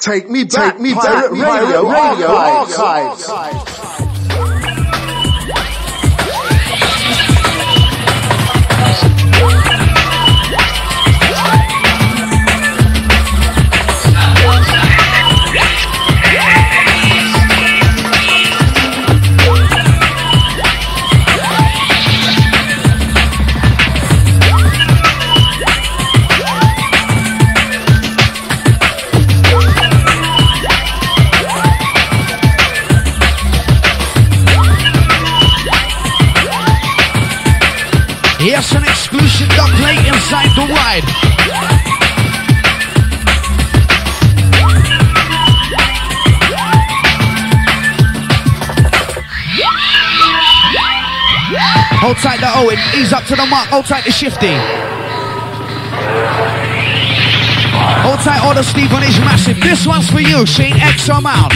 Take me back, Take me back, radio, radio, radio archives. archives. Yes, Hold tight the Owen, ease up to the mark, hold tight the shifty. Hold tight all the Stephen is massive. This one's for you, Shane X amount.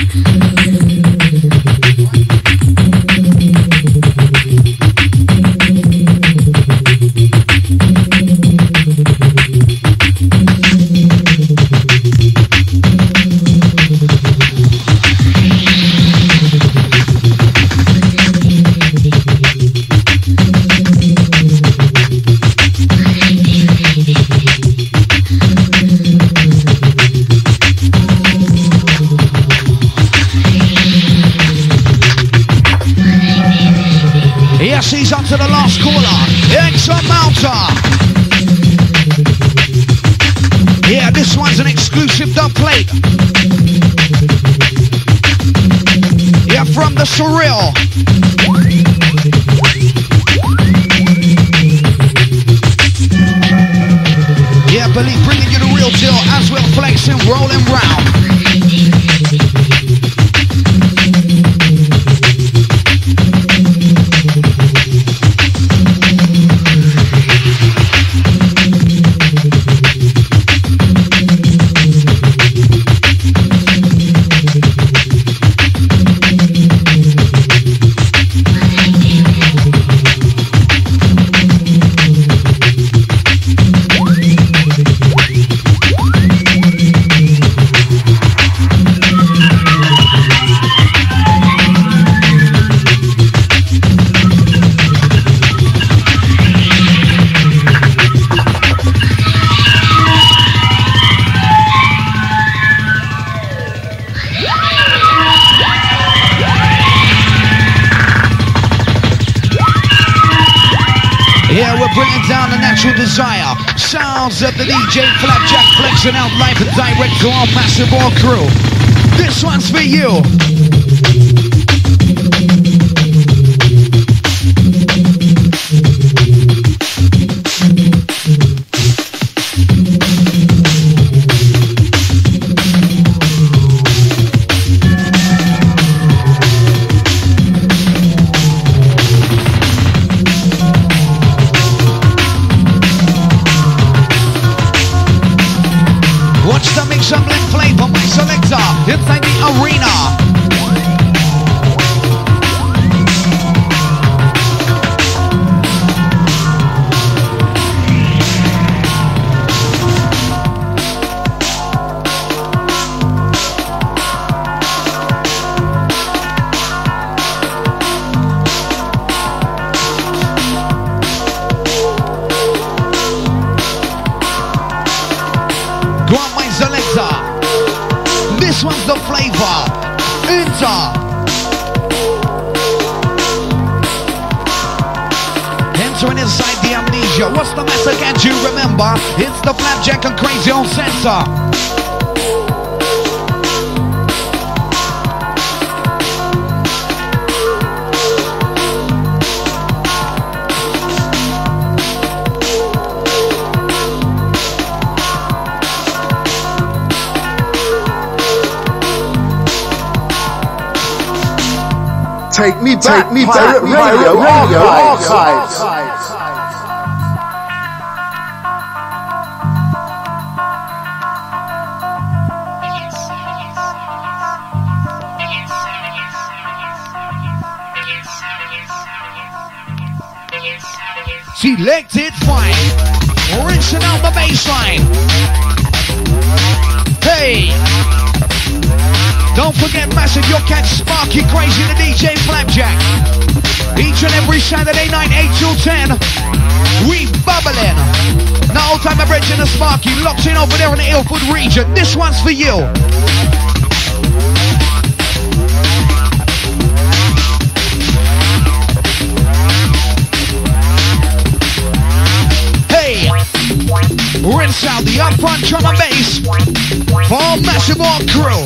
Surreal. Yeah, Of the DJ Flapjack flexing out live and direct to our massive all crew. This one's for you. Take me back, Take me back, radio, radio, radio archives. archives. The locked in over there in the Ilford region. This one's for you. Hey, rinse out the upfront drum and bass for Massive Org Crew.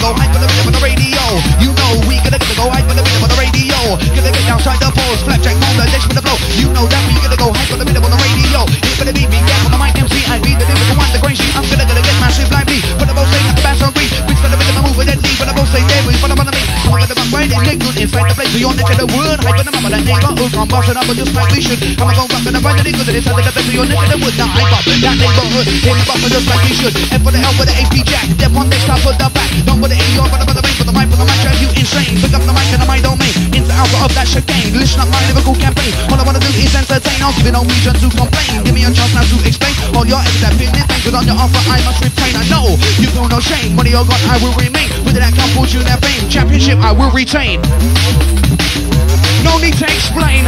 We gonna, gonna go hype on the rhythm on the radio. You know we gonna, gonna go hype on the rhythm on the radio. Gonna get outside the post, flapjack on the dish with the blow. You know that we gonna go hype on the rhythm on the radio. It's gonna be me, get on the mic MC. I be the lyrical one, the grain sheet. I'm gonna, gonna get massive me. Put the both say at the bass on beat. Which for the rhythm I'm moving and leave. When the both say there, we follow on me. I'm gonna go right in, good inside the place. We on the the wood. Hype on the mama, that neighborhood. I'm busting up just like we should. I'm gonna go back and find the niggas. Inside the place. We on the the wood. Now hype up that neighborhood. Hit me up just like we should. And for the L with the AP jack. Step on next, stop, put the back. Don't put the A on, but the main, put the mic, put the mic, drive you insane. Pick up the mic and the mic domain. Into alpha of that chicane. Listen up my lyrical campaign. All I wanna do is entertain. I'll give it no reason to complain. Give me a chance now to explain. All your that business things. Cause on your offer, I must retain. I know you feel no shame. Money or God, I will remain. With that come fortune and fame. Championship, I will retain. No need to explain.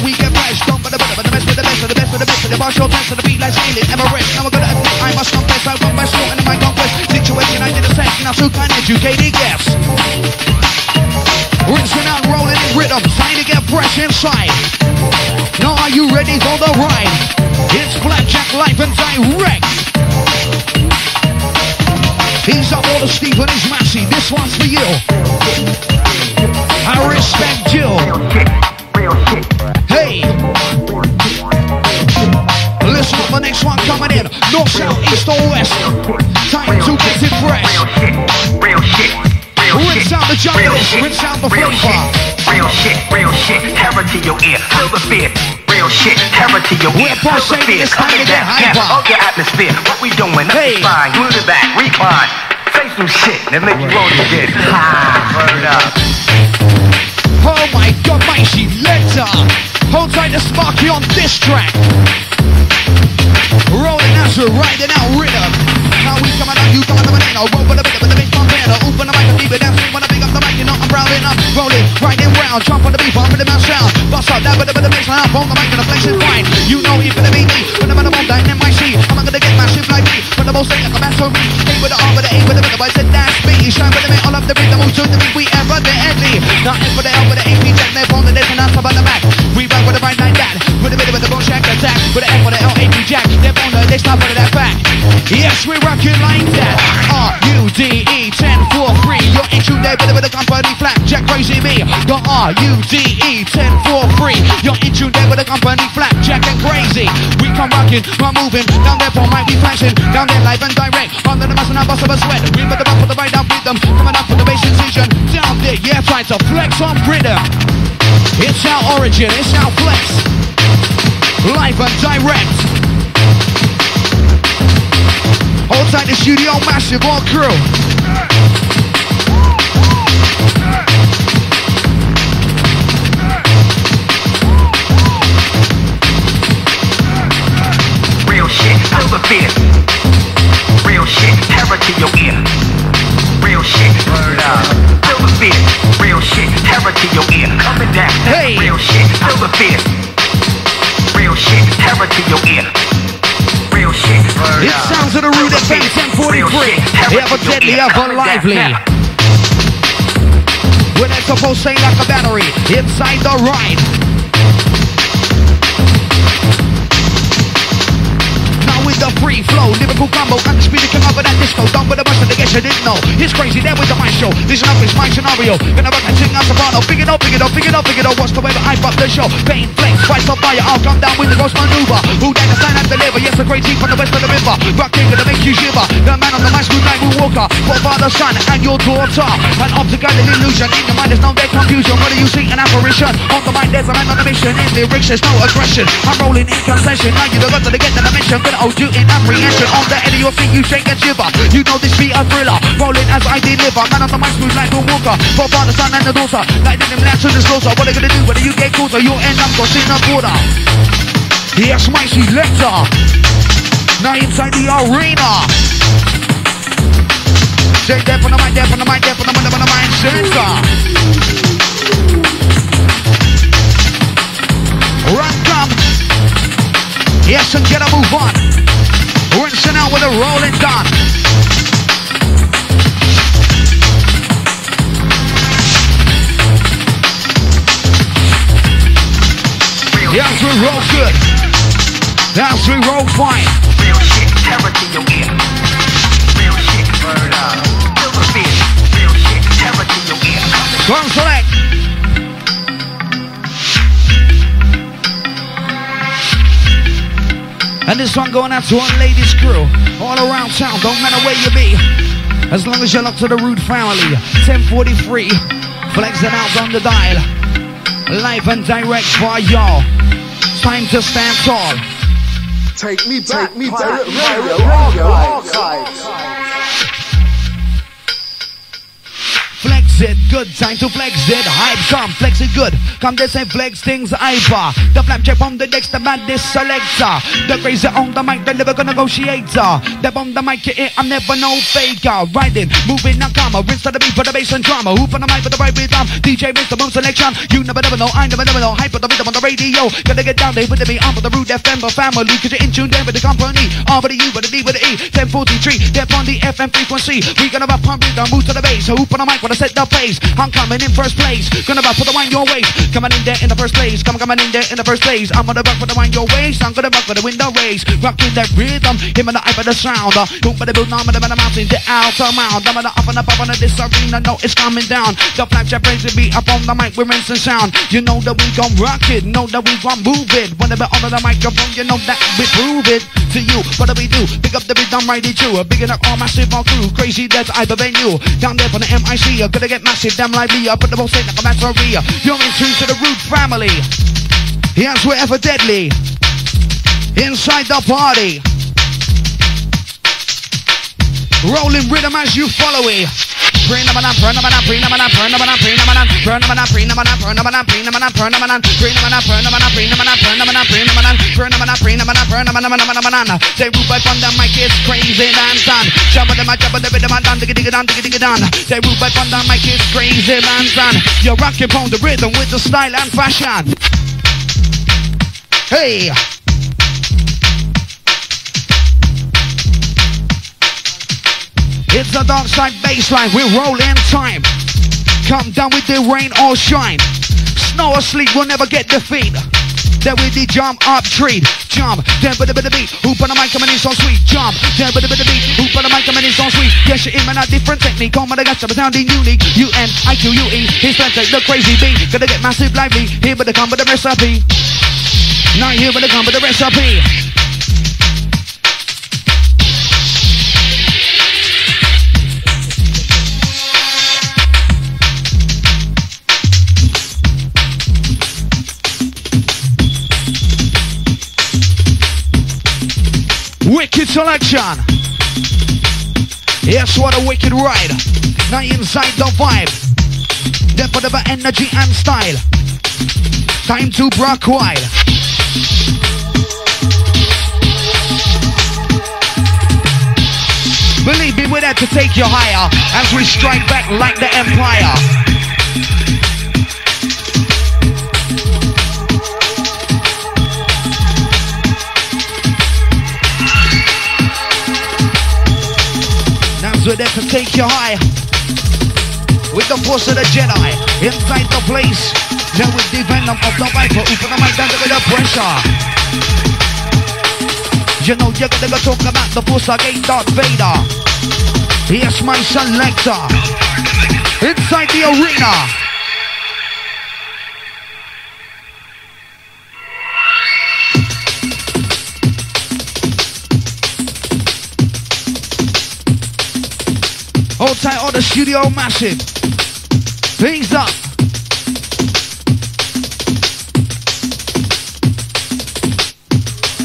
And now we get fresh. Don't but the better, but the best, but the best, but the best, but the best, but the show test to the beat like sailing Everest. Now we're gonna admit I must confess I won my soul and my conquest. Situation I did the same. Now so kind educated guess. Rinsing out, rolling in rhythm, trying to get fresh inside. Now are you ready for the ride? It's Flapjack Live and Direct. He's up all the Stephen is Massey. This one's for you. I respect you. Hey. Listen up, the next one coming in. North, south, east, or west. Time to get it fresh. Real shit. Real Rinse shit. out the jungle, rinse out the flavor. shit. Real shit. Real shit. Terror to your ear. Feel the fear. Real shit. Terror to your ear. Feel the fear. time to Coming get down. hyper. Yeah, Of your atmosphere. What we doing? Up Hey. the spine. Move it back. Recline. Say some shit that make you roll dick. Ha. Word up. Oh my god, mighty letter. Hold tight to Sparky on this track. Rolling as we're riding out rhythm. We coming out, you coming on in. I'll roll with a bit of the bass pump open the mic and dancing. Wanna pick up the you know I'm prowling up. Rolling, riding round, jump on the beat, bumping the mouse sound. Bust up that bit of the bass on the mic and the place is. You know you're gonna be me. When I'm on the bomb, in my. I'm gonna get massive like me. When the most thing, I'm a to me. A with the R, with the A, with the middle, I said that's me. Shine with the middle, all of the beat, the most to the beat we ever the Eddie. Not F with the L, with the A, P, Jack, left on the different answer by the back. We run with the right like that. With the with the bone shack attack. With the F, with the L, A, P, Jack, left on the, they stop with that back. Yes, we rockin' like that. R-U-D-E 1043. You're into there with the, with the company flat. Jack crazy me. The R-U-D-E 1043. You're into there with the company flat. Jack and crazy. We come rockin', we're moving. Down there for might be flashing. Down there live and direct. Under the mass and I bust of a sweat. We with the bump for the right down rhythm. Coming up for the bass incision. Down there, yeah, trying to flex on rhythm. It's our origin, it's our flex. Live and direct. Hold tight the studio, massive all crew. Real shit. Feel the fear. Real shit. Terror to your ear. Real shit. Word up. Feel the fear. Real shit. Terror to your ear. Coming down. Hey. Real shit. Feel the fear. Real shit. Terror to your ear. It sounds of the Rude FM 1043. Ever deadly, ever lively. When it's supposed to like a battery, inside the ride. The free flow, lyrical combo, got the speed undisputed come over that disco, done with a bunch of the guess you didn't know. It's crazy there with the mind show. Listen up, it's my scenario. Gonna rock and sing out soprano. Pick it up, pick it up, pick it up, pick it up. What's the way that I pop the show? Pain, flames, spice of fire. I'll come down with the ghost maneuver. Who to stand and deliver? Yes, the crazy from the west of the river. Rock king gonna make you shiver. The man on the mic, smooth night walker. For father, son, and your daughter. An optical illusion. In your mind, there's no dead confusion. What do you see? An apparition. On the mind, there's a man on a mission. In lyrics, there's no aggression. I'm rolling in concession. Now you the got to get the dimension. Gonna hold you in apprehension on the edge of your feet, you shake and shiver. You know this beat a thriller, rolling as I deliver. Man on the mic, smooth like a walker. For father, son, and the daughter. Like them land to the slaughter. What they gonna do? Whether you get caught or you end up crossing the border. Yes, my selector. Now inside the arena. Stay there for the mic, there for the mic, there for the mic, there for the mic, center. Run, come. Yes, and get a move on. Rinsing out with a rolling done. Yes, we roll good. Yes, we roll fine. Real shit, terror to your ear. Real shit, fish. Real shit, terror to your ear. Come select. And this one going out to all ladies crew all around town. Don't matter where you be. As long as you're locked to the Rude family. 1043. Flexing out on the dial. Live and direct for y'all. Time to stand tall. Take me back, Take me back. Radio, radio, archives. Flex it, good time to flex it. Hype come, flex it good. Come this and flex things hyper. The Flapjack on the decks, the baddest selector. The crazy on the mic, the lyrical negotiator. The on the mic, yeah, I'm never no faker. Riding, moving, now comma. Rinse to the beat for the bass and drama. Who for the mic for the right rhythm? DJ Mr. Boom Selection. You never, never know, I never, never know. Hype for the rhythm on the radio. Gotta get down there with me. I'm for the Rude FM family. Cause you're in tune there with the company. R for the U, with the D, with the E. 1043, they're on the FM frequency. We gonna rap on rhythm, move to the bass. Who on the mic when I set the place. I'm coming in first place. Gonna rock for the wine your waist. Coming in there in the first place. Coming, coming in there in the first place. I'm gonna rock for the wine your waist. I'm gonna rock for the window race. Rocking that rhythm. Him and the eye uh, for the sound. Boom, but the boom, I'm gonna mountain. The outer mount. I'm gonna up and up, up on this arena. No, it's coming down. The flagship praise the beat up on the mic. We're instant sound. You know that we gon' rock it. Know that we gon' move it. Whenever on the microphone, you know that we prove it to you. What do we do? Pick up the rhythm, right at you. Bigging up all massive, all crew. Crazy, that's I the venue. Down there for the MIC. You're uh, gonna get massive damn like me. I put the most in like a battery. You're in tune to the Rude family. Yes, we're ever deadly. Inside the party. Rolling rhythm as you follow it. Bring them on, burn them on, bring them on, burn them on, bring them on, burn them on, bring them on, burn them on, bring them on, burn them on, bring them on, burn them on, bring them on, burn them on, bring them on, burn them on, bring them on, burn them on, burn them on, They move by from the mic, it's crazy dance on. Jump them, jump them, them on, down, digga digga down, digga digga down. Move by from the mic, it's crazy dance on. You're rocking on the rhythm with the style and fashion. Hey. It's the dark side baseline. We're rolling time. Come down with the rain or shine. Snow or sleep will never get defeat. Then with the jump up treat. Jump, then with a bit of beat. Who put the mic coming in so sweet? Jump, then with a bit of beat. Who put the mic coming in so sweet? Yes, you're in a different technique. Come on, I got some sounding unique. U N I Q U E. He's plenty, the crazy beat. Gonna get massive lively. Here but the come with the recipe. Not here with the come with the recipe. Wicked selection. Yes, what a wicked ride. Now inside the vibe. The energy and style. Time to rock wild. Believe me, we're there to take you higher as we strike back like the Empire. We're there to take you high. with the force of the Jedi inside the place. Now with the venom of the viper, open the mic down with the pressure. You know you're gonna go talk about the force against Darth Vader. Yes, my selector. Inside the arena. Tight on the studio massive. Things up.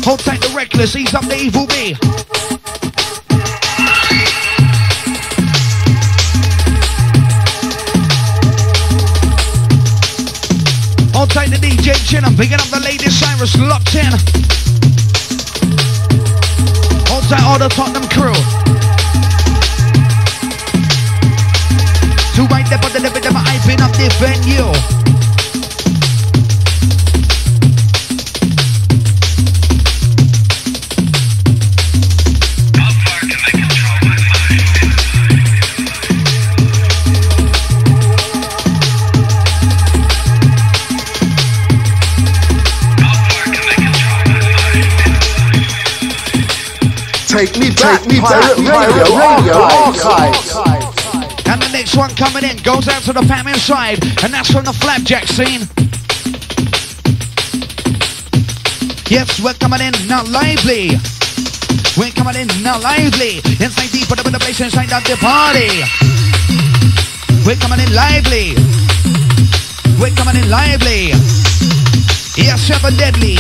Hold tight the reckless, ease up the evil me. Hold tight the DJ Chin, I'm picking up the lady Cyrus locked in. Hold tight all the Tottenham crew. To right there, but the living them, I've been up the venue. Take me back, Take me Pirate Radio, Radio Archives. And the one coming in goes out to the fam inside, and that's from the Flapjack scene. Yes, we're coming in now lively. We're coming in now lively. Inside deep, put up in the place inside of the party. We're coming in lively. We're coming in lively. Yes, seven deadly.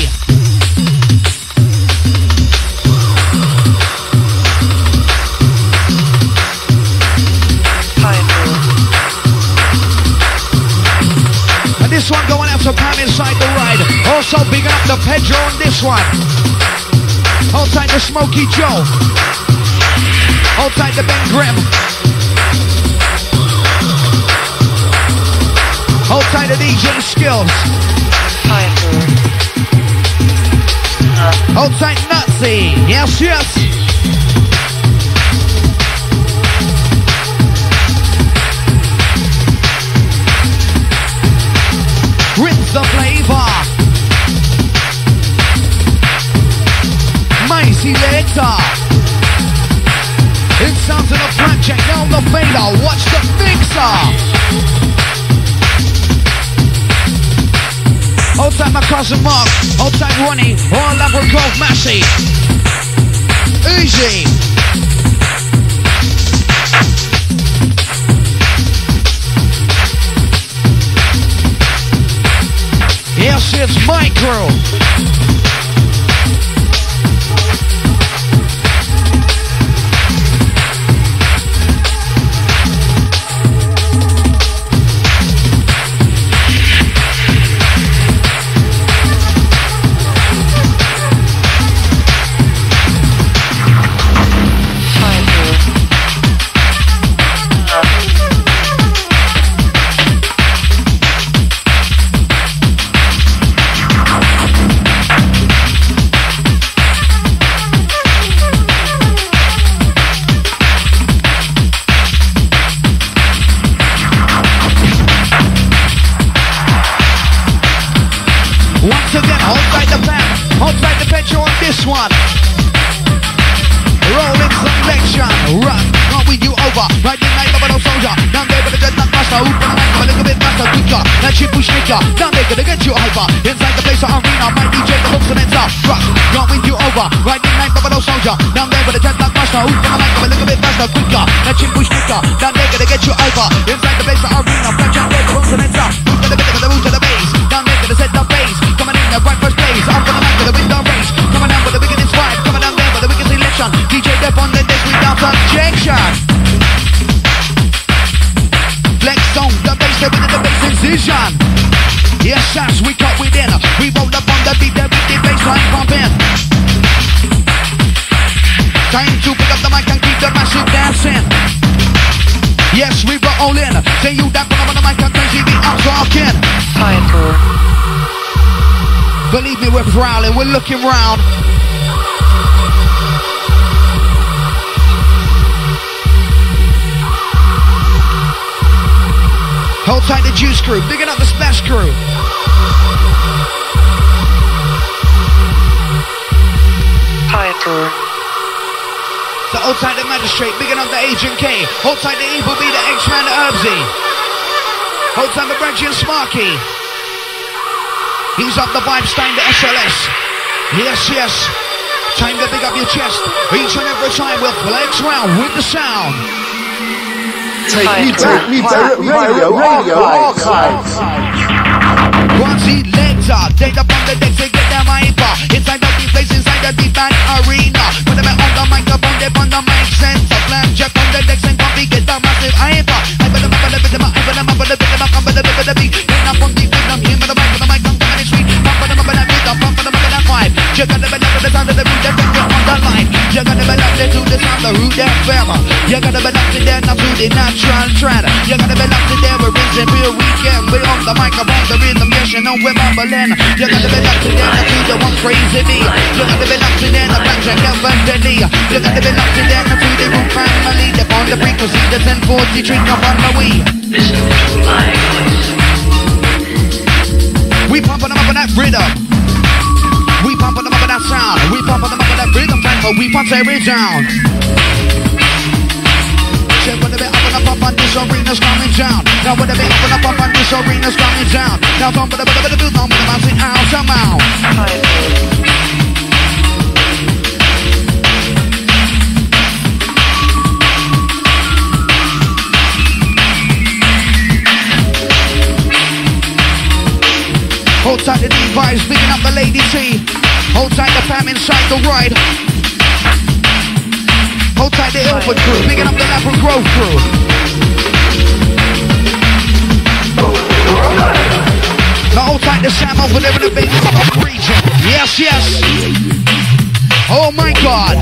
This one going out to Pam inside the ride. Also big up the Pedro on this one. Hold tight to Smokey Joe. Hold tight to Ben Grimm. Hold tight to DJ Skills. Hold tight Nutsy. Yes, yes. Selector. It sounds in a flapjack down the fader. Watch the. Hold tight my cousin Mark. Tight Ronnie. All Ladbroke Grove Massey. Easy. Yes, it's micro. We're looking round. Hold tight the juice crew. Bigging up the smash crew. Piper. The hold tight the magistrate. Bigging up the agent K. Hold tight the evil B, the Eksman, Herbzie. Hold tight the Bradley and Smarky. He's up the vibe stein, the SLS. Yes, yes. Time to big up your chest. Each and every time we'll flex round with the sound. Take me back, me back, radio, radio archives. Once he legs up, take up on the decks and get them hyper. Inside the deep place, inside the deep band arena. Put them on the microphone, they on the mic sensor. Flapjack on the decks and copy, get the massive hyper. Hyper them up, hyper them up, hyper them up, hyper them up, hyper them up, hyper them up, Get up on the rhythm, him with the mic, with the mic, them up, and I vibe. You gotta be to the sound of the Rude, that you're on the line. You gotta be up to the sound of Rude, that family. You gotta be up to there, now to the natural trend. You gotta be to there, we're real weekend. We're on the microphone, the rhythm, yes, you know we're bubbling. You gotta be to there, now to the one crazy me. You gotta be to there, now Flapjack, never deadly. You gotta be up to there, now to the Rude family. They're on the frequency, the 1040, drink up on the way. Listen to my voice. We pumping them up on that rhythm. We pumping them up on that sound. We pumping them up on that rhythm tempo. We punch every down. Check when they be up and up, up on this arena's coming down. Now when they be up and up, up on this arena's coming down. Now don't put a bit of a build on the mountain out some out. Hold tight the device, picking up the lady T. Hold tight the fam inside the ride. Hold tight the Ilford crew, picking up the Ladbroke Grove crew. Now hold tight the Sam over there in the big region. Yes, yes. Oh my God.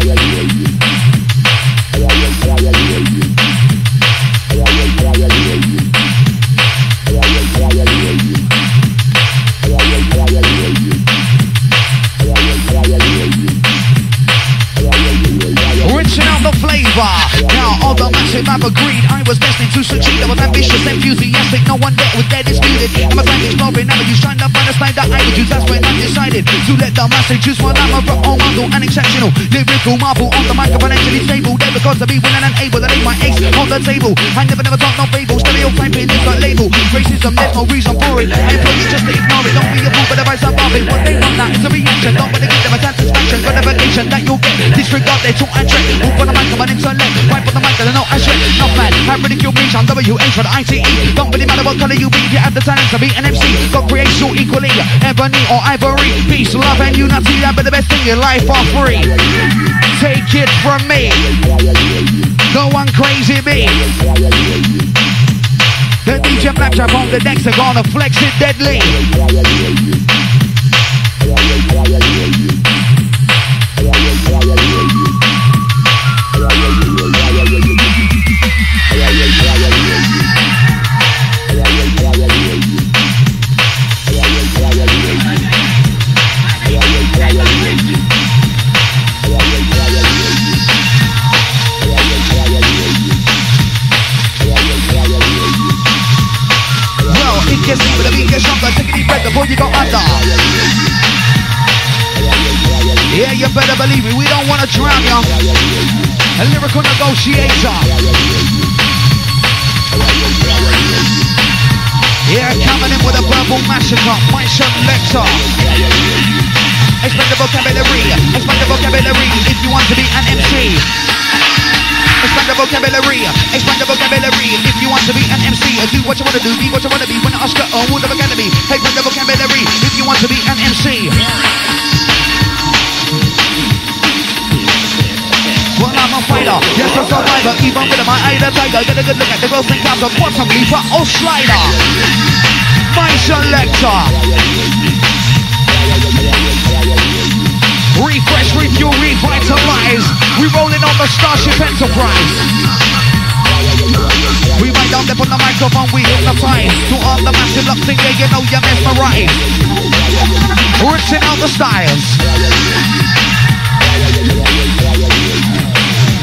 Rinsing out the all the massive have agreed I was destined to succeed. I was ambitious, enthusiastic, no one there was dead disputed. I'm a time exploring avenues, trying to find a style that I would use. That's when I decided to let the massive choose one. I'm a role model and exceptional. Lyrical marvel on the microphone, actually stable. There because to be willing and able to lay my ace on the table. I never, never talk no fable. Stereotyping is a label. Racism, there's no reason for it. I employ you just to ignore it. Don't be a fool, but advice above it. What they want now is a reaction. Want to give them a satisfaction. Gratification that you'll get. Disregard their talk and trick. Move on the mic, come on intellect. Right for the mic, I know I shit. Not. Have ridicule me. I'm WH for. Don't really matter what color you be. You have the talent to be an MC. Got you equally. Ebony or ivory. Peace, love, and unity. That be the best thing in life for free. Take it from me. No one crazy me. The DJ Flapjack on the decks are gonna flex it deadly. Lyrical negotiator. Yeah, coming in with a verbal massacre. My selector. Expand the vocabulary. Expand the vocabulary. If you want to be an MC. Expand the vocabulary, expand the vocabulary. If you want to be an MC, do what you want to do, be what you want to be. Win an Oscar or Award of Academy. Expand the vocabulary. If you want to be an MC. Well, I'm a fighter, yes, a survivor. Even with my eye, the tiger. Get a good look at the girls and cops. Quantum leaper or slider. My selector. Refresh, refuel, revitalize. We rolling on the Starship Enterprise. We right down there on the microphone, we hypnotize. To all the massive love thing, yeah, you know you're mesmerized. Rinsing out the styles.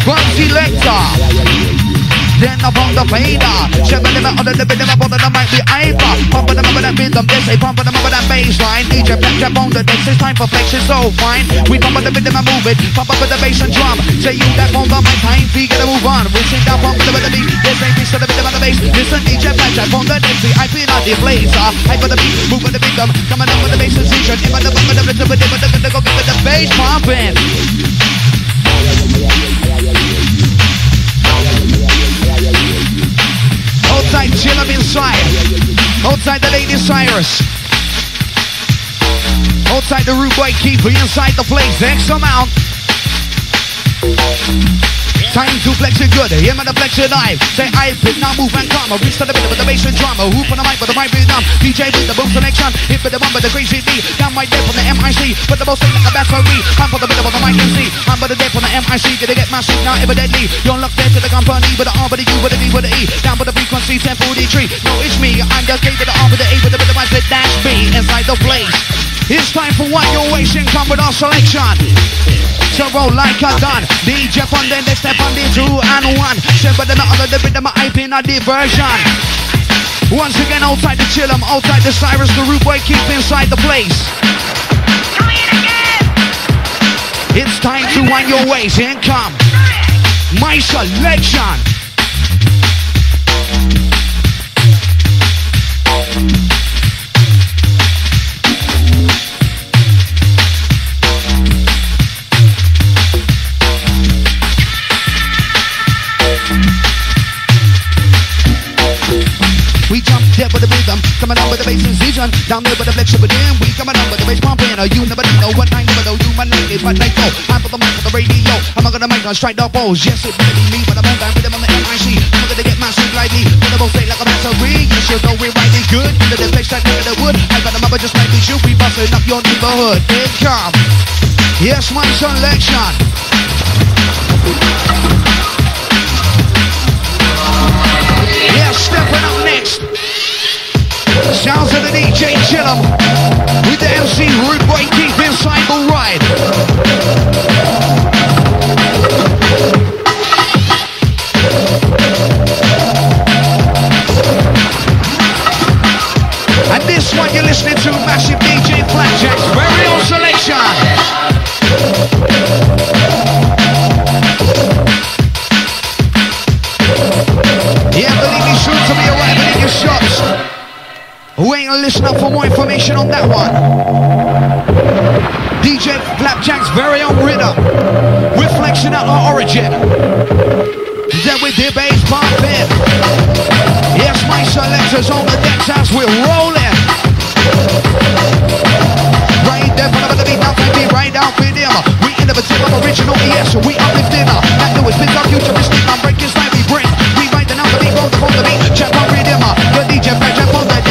Bumsy Lecter. then up on the fader. Shabba the other the rhythm up on the mic be hyper. Pump them up with that rhythm, they say pump them up with that bass line. DJ Jack on the decks, it's time for flex, it's so fine. We pump up the rhythm and move it, pump up with the bass and drum. Say you that on the mic, time for you gotta move on. We sit down, pump with the rhythm, this ain't piece of the rhythm and the bass. Listen, DJ Jack on the decks, I feel like the. Uh, hype for the beat, move with the rhythm, coming up with the bass sensation. In with the bump with the rhythm, the rhythm, with the go get the bass pumping. Tight, chill up inside. Tight the Lady Cyrus. Outside the rude boy keeper inside the place. X amount. Time to flex it good, him and the flex it live. Say I fit now move and come. Reach to the bit with the bass and drama. Hoop on the mic with the mic down. DJ with the boom selection. Hit with the one with the crazy beat. Down right there from the MIC. Put the most thing like a battery. I'm for the bit of the mic and see. I'm for the deck from the MIC. They get my seat now evidently? You're locked there to the company with the R with the U with the D with the E. Down with the frequency 1043. No, it's me. I'm the K with the R with the A with the of my Z dash B inside the place. It's time for what you're wasting. Come with our selection. So roll like a gun. DJ on the next step on the two and one. Share with them other the rhythm I in a diversion. Once again, outside the chill, I'm outside the Cyrus, the root boy keep inside the place. It's time to wind your ways and come. My selection. Coming on with the bass incision. Down there with the flex of damn, we coming on with the bass pumping. Oh, you never know what I never know. You my name is what I go. I'm for the mic for the radio. I'm gonna make a strike the balls. Yes, it really me, but I'm on time with them on the MIC. I'm gonna get my shit lightly. But the both say like a battery. You should know we're riding good. Into the flex like nigga the wood. I got them up just like this. You be busting up your neighborhood. It come. Yes, my selection. Yeah, stepping up next. Sounds of the DJ Chillum with the MC Rude Boy Keith inside the ride. And this one you're listening to Massive DJ Flapjack's very own selection. Listen up for more information on that one? DJ Flapjack's very own rhythm. Flexing out our origin. Then with the bass pumping. Yes, my selectors on the decks as we're rolling. Right there, of the beat, be right out with him. We innovative, I'm original, yes, we uplifting. That new is big up, futuristic, I'm breaking style, we. We right the the beat, roll the phone, the beat, check my rhythm. The DJ, back, check on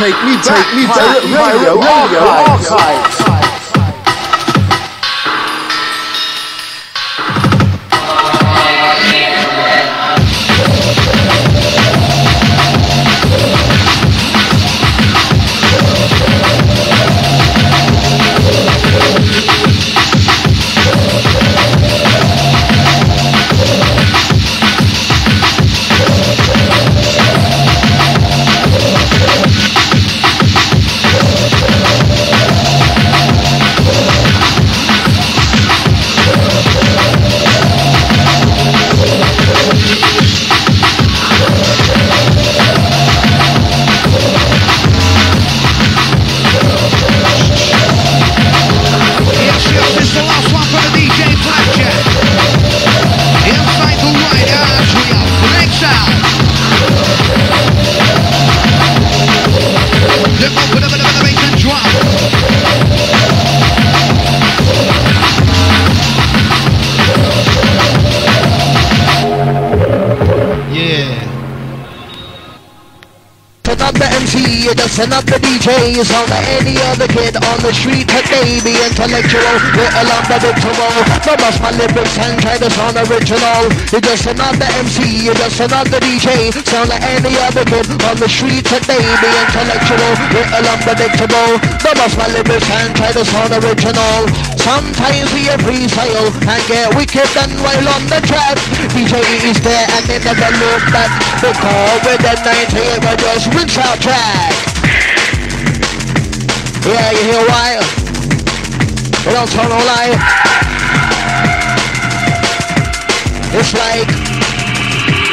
Take me back, Take me back, radio, radio, archives. Yes, MC, you're just another DJ. You sound like any other kid on the street today. Be intellectual, little unpredictable. No bust my lyrics and try to sound original. You're just another MC, you're just another DJ. Sound like any other kid on the street today. Be intellectual, little unpredictable. No bust my lyrics and try to sound original. Sometimes we freestyle and get wicked and while on the track. DJ is there and they never look back. Because with the 98 we just rinse out track. Yeah, you hear why? We don't turn no light. It's like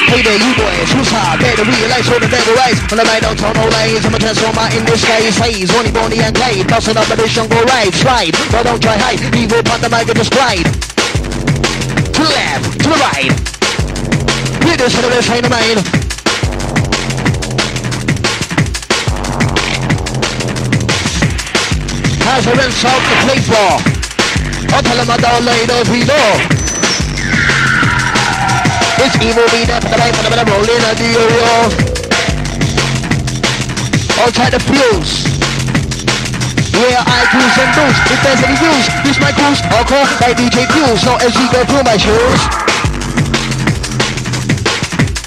Hey there, you boys, who's hot? Better realize all the better ways. When the night don't tell no lies, I'ma transform my in this case. Haze, Bonnie, Bonnie, and Clyde. Busting up at this jungle ride, slide. But don't try hide. Evil part the mic just glide. To the left, to the right. Hit this to the the main. Has a rinse out the plate floor. I'll tell him I don't lay those we know. It's evil B for the life of the rolling a deal. I'll try to fuse. Yeah, I cruise and boost. If there's any views, use my cruise. I'll call by DJ Fuse. Not as we go through my shoes.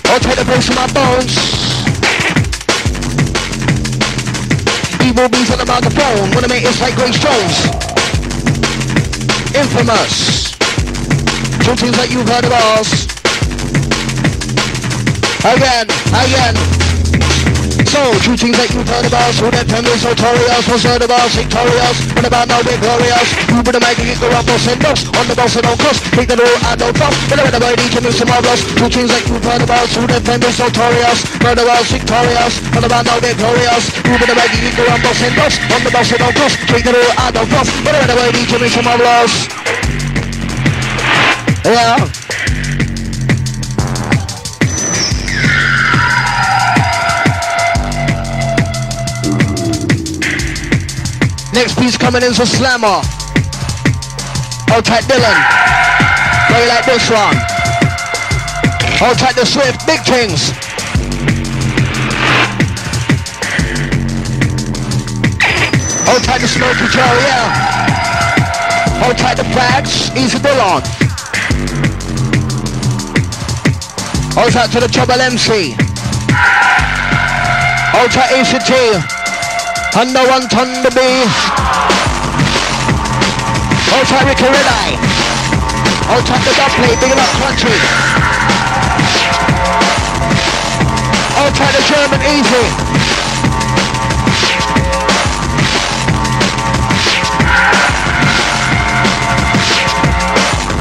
I'll try to place in my bones. Evil B's on the microphone. Wanna make it like Grace Jones. Infamous. Two things that you've heard of us. Again, again. So, two things that you've heard about, so that time is notorious, was heard about, victorious, what about now we're glorious, you have made it go up, boss and dust, on the boss and on cross, take the road and don't fuss, but I about each and some marvelous, two things that you've heard about, so that time is notorious, murder was victorious, what about now we're glorious, you have made it go up, boss and dust, on the boss and on cross, take the road and don't fuss, but I about each and some marvelous. Yeah. Next piece coming in's a slammer. Hold tight Dylan. Play like this one. Hold tight the Swift, big things. Hold tight the Smoky Joe, yeah. Hold tight the Fags, easy Dylan. Hold tight to the Trouble MC. Hold tight ACT. Under one ton to be. Hold tight Ricky. Hold tight the Dubley, big enough country. Hold tight the German Easy.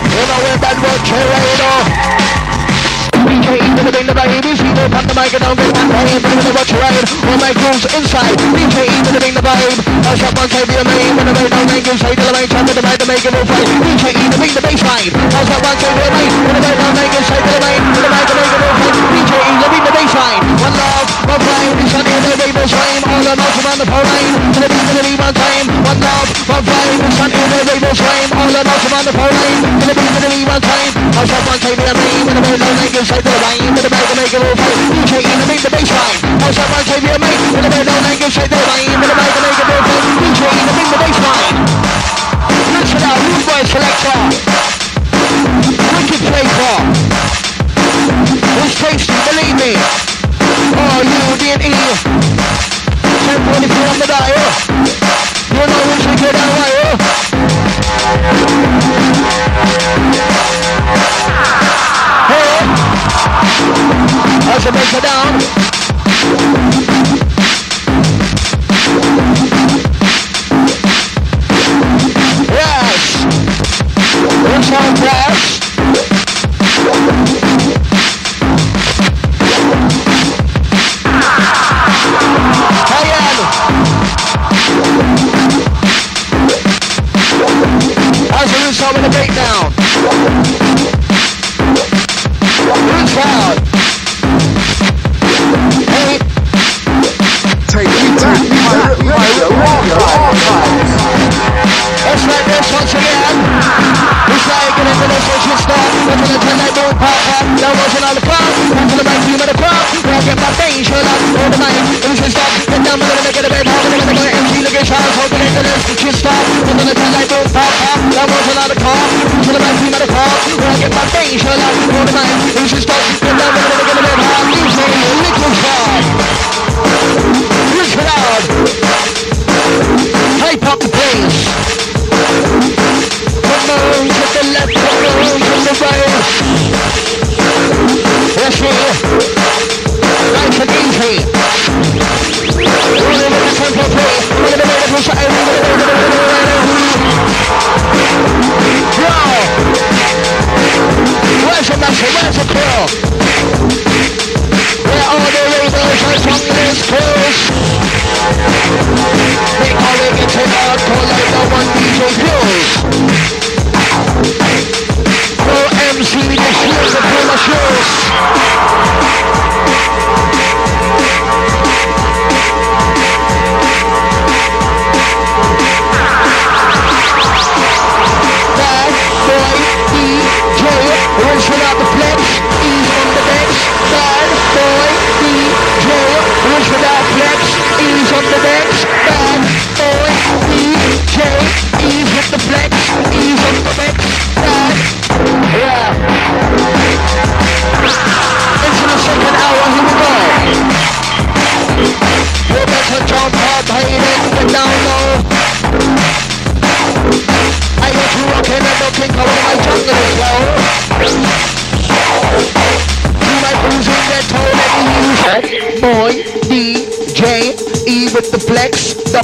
You know where bad work even the thing the baby See the pop the mic and don't get that But when I watch ride All my grooves inside DJ even the thing the vibe I'll shop on say be a main When the don't make it Say to the main Try the mic to make it all fight DJ even the thing the bass line I'll shop on say be a main When the don't make it Say to the main the mic to make it all fight DJ the thing the bass line One love, one flame sunny in the rainbow's flame All the notes around the line To the beat to the beat one time One love, one flame sunny in the rainbow's flame All the notes around the line To the beat to the beat one time I'll shop on say be a main When the way don't make it Say to the rain With the mic to make it all DJ even the thing the bass line I'll shop on say be a main When the way don't make it Say to the rain With the mic to make it all DJ even the thing the bass line out, rude boy selector Wicked flavor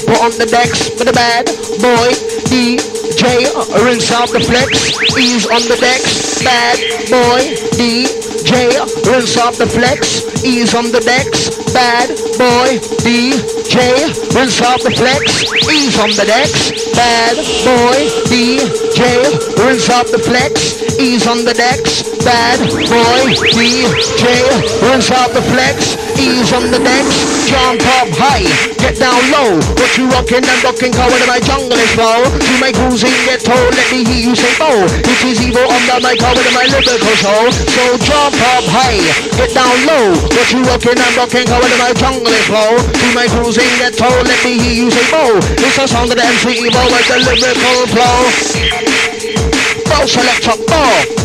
double on the decks with the bad. Boy, DJ, rinse out the flex, ease on the decks. Bad boy, DJ, rinse out the flex, ease on the decks. Bad boy, DJ, rinse out the flex, ease on the decks. Bad boy, DJ, rinse out the flex, ease on the decks. Bad boy, DJ, rinse out the flex, ease on the decks. Jump up high, get down low. What you rocking and rocking, cover to my jungle is flow. You make cruising, get told, let me hear you say bow. It is evil on the mic, cover to my lyrical show. So jump up high, get down low. What you rocking and rocking, cover to my jungle is flow. You make cruising, get told, let me hear you say bow. It's a song of the MC Evo with the lyrical flow. Bow select up, bow.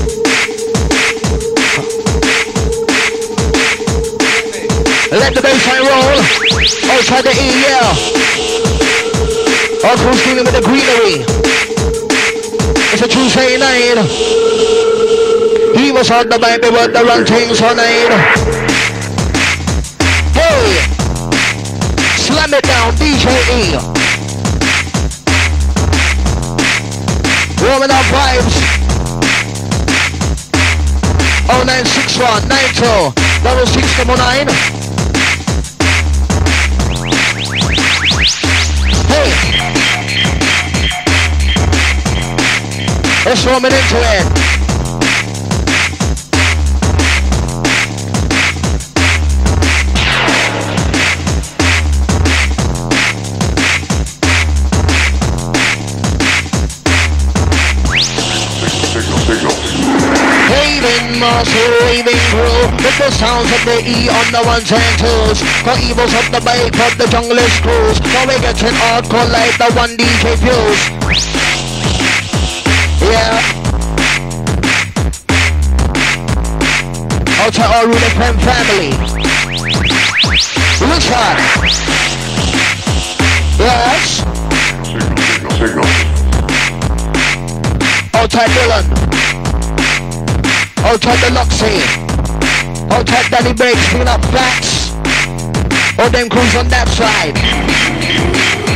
Let the bassline roll. Outside the E, yeah. All crews dealing with the greenery. It's a Tuesday night. He was on the baby with the run things on night. Hey! Slam it down, DJ E. Warming up vibes. 0961 92 double six double nine. Let's warm it into it. Haven muscle waving through with the sounds of the E on the ones and twos. The evils of the bike of the jungle is. Now we get an hardcore like the one DJ Fuse. Yeah. Out to all Rude FM family. Richard. Yes. Signal. Out to Dylan. Outside the Luxy. Outside Danny Breaks, picking up flats. All them crews on that side.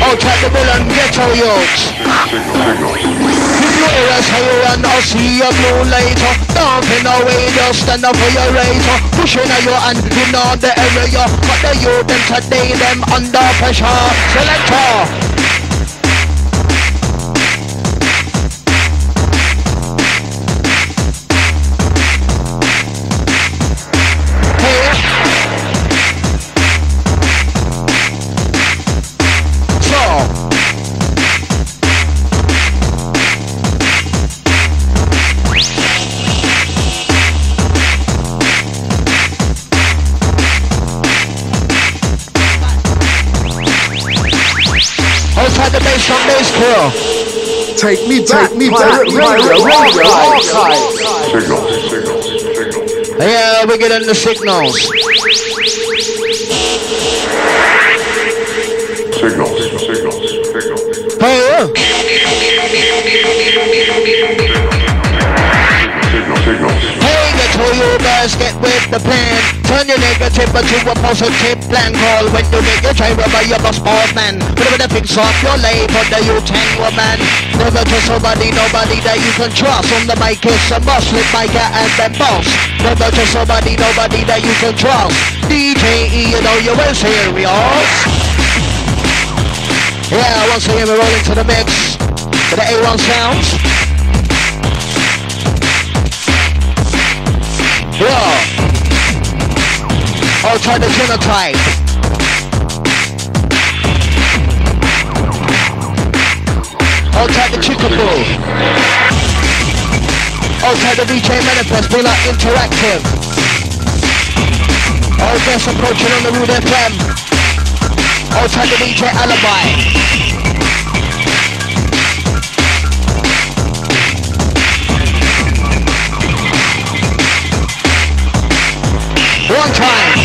Outside the Bull and Yokes. If you hear us, how you run, I'll see your blue later. Dumping away, just stand up for your razor. Pushing at your hand, you know the area. But the youth, them today, them under pressure. Selector. hell. Take me back, Take me back, radio, radio, Signals, signals, signals. Yeah, we're getting the signals. Signals. Guys, get with the plan. Turn your negative into a positive plan. Call when you make your try by your boss man. Whatever the fix off your lay, but the you ten woman. Never trust somebody, nobody that you can trust. On the mic is a boss with Micah and then boss. Never trust somebody, nobody that you can trust. DJ E, you know you will serious. Yeah, once again we're rolling to the mix. To the A1 sounds. Yeah. I'll oh, try the genotype. I'll try the chickaboo. Oh, I'll try the DJ manifest, be like interactive. All guests approaching on the Rude FM. I'll try the DJ alibi. One time.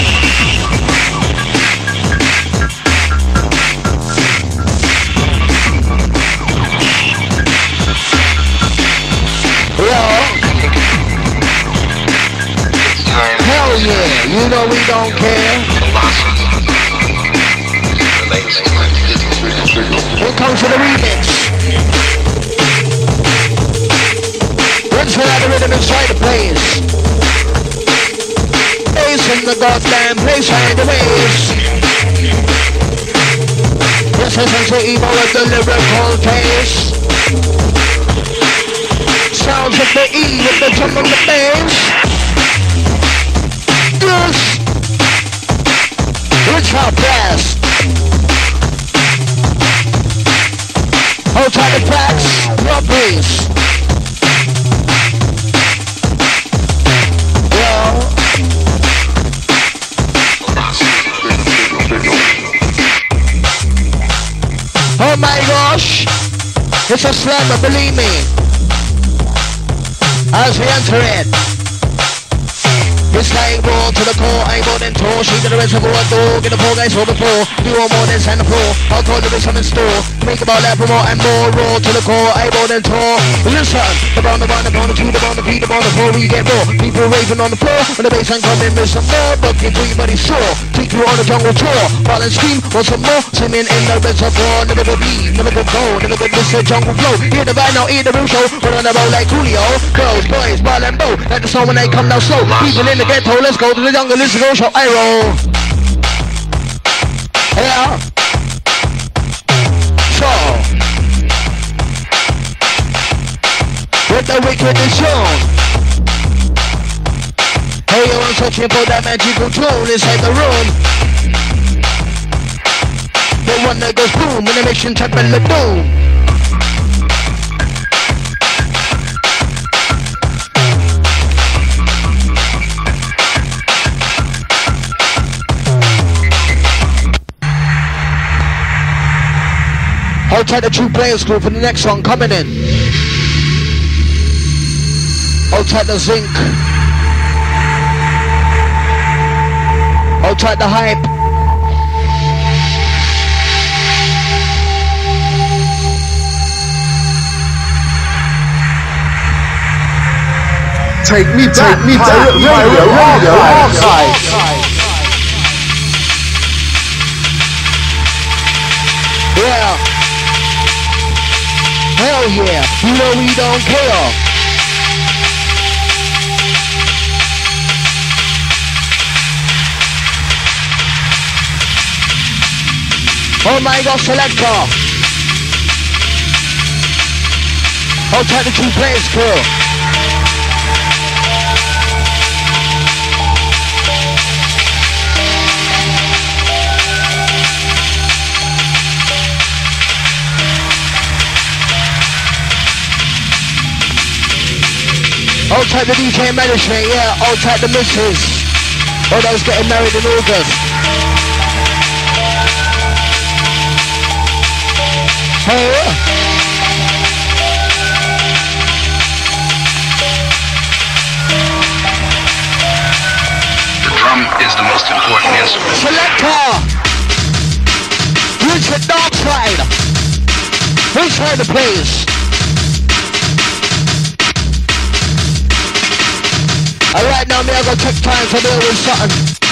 Yeah. Hell yeah, you know we don't care. Here comes the remix. Let's fill the rhythm inside the goddamn place waves. This is the evil of the lyrical taste. Sounds of the E with the drum and the bass. Yes. Rich out blast. Hold tight the tracks, your bass. It's a slammer, believe me. As we enter it. It's like raw to the core, I more than tall, she to the reservoir door, get the poor guys over before, do all more than stand the floor, I'll call there is some in store, make about that more and more, raw to the core, I more than tall, listen, the bond, the bond, the bond, the two, the the beat, the bond, the four, we get raw, people raving on the floor, when the bass ain't coming, miss some more, but keep everybody sure, take you on a jungle tour, ball and scream, want some more, swimming in the reservoir, never go be, never go go, never go miss a jungle flow, hear the vinyl, hear the real show, run on the road like Julio, girls, boys, ball and bow, like the song when they come down slow, people in the ghetto, let's go to the jungle, let's go, show I roll. Yeah. So, with the wicked is shown. Hey, you want searching for that magical tune inside the room. The one that goes boom, it makes you tap and the boom. Hold tight the true players group for the next one coming in. Hold tight the zinc. Hold tight the hype. Take me back, me back, radio, radio, archive. Yeah. Hell yeah. You know we don't care. Oh my god, selector. The two players crew. Hold tight the DJ management, yeah, hold tight the missus. Oh, All those getting married in August. Hey. the drum is the most important instrument. Selector. Richard Darkside. Which side please? Alright now me I go take time to deal with something.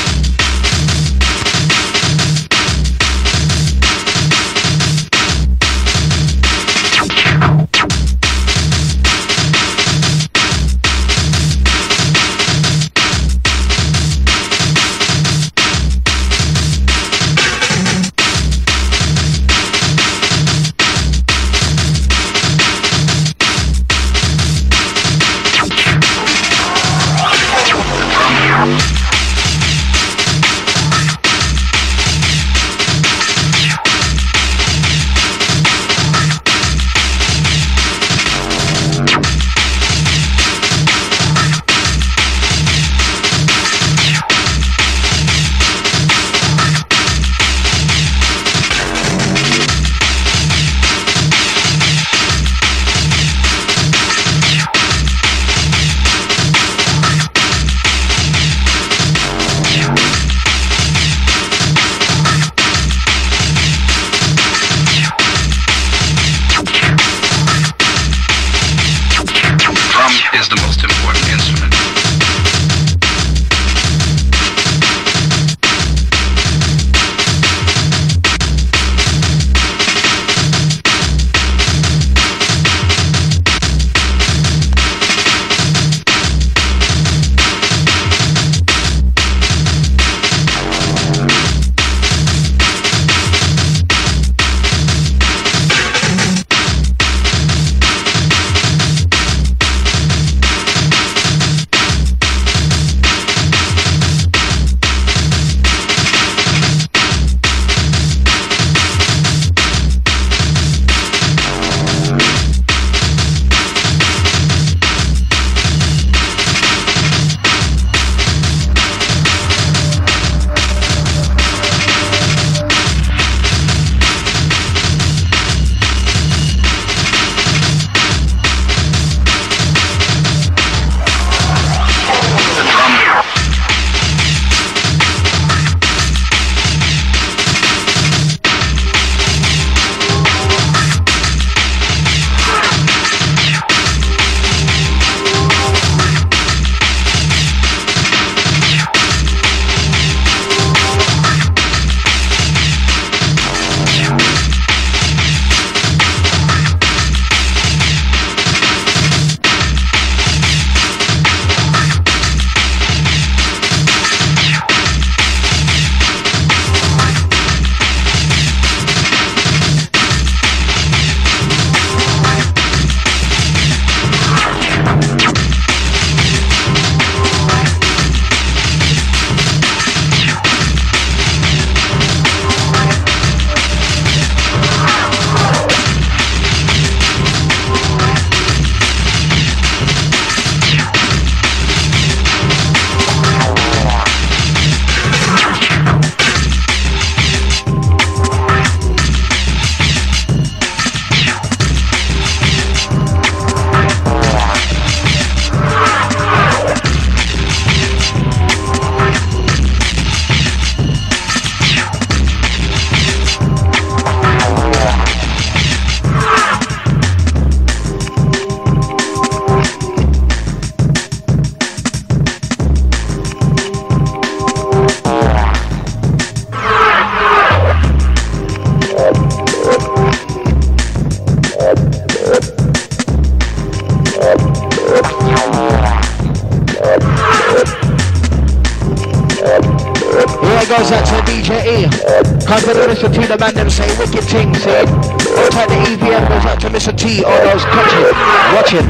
All those catching, watching.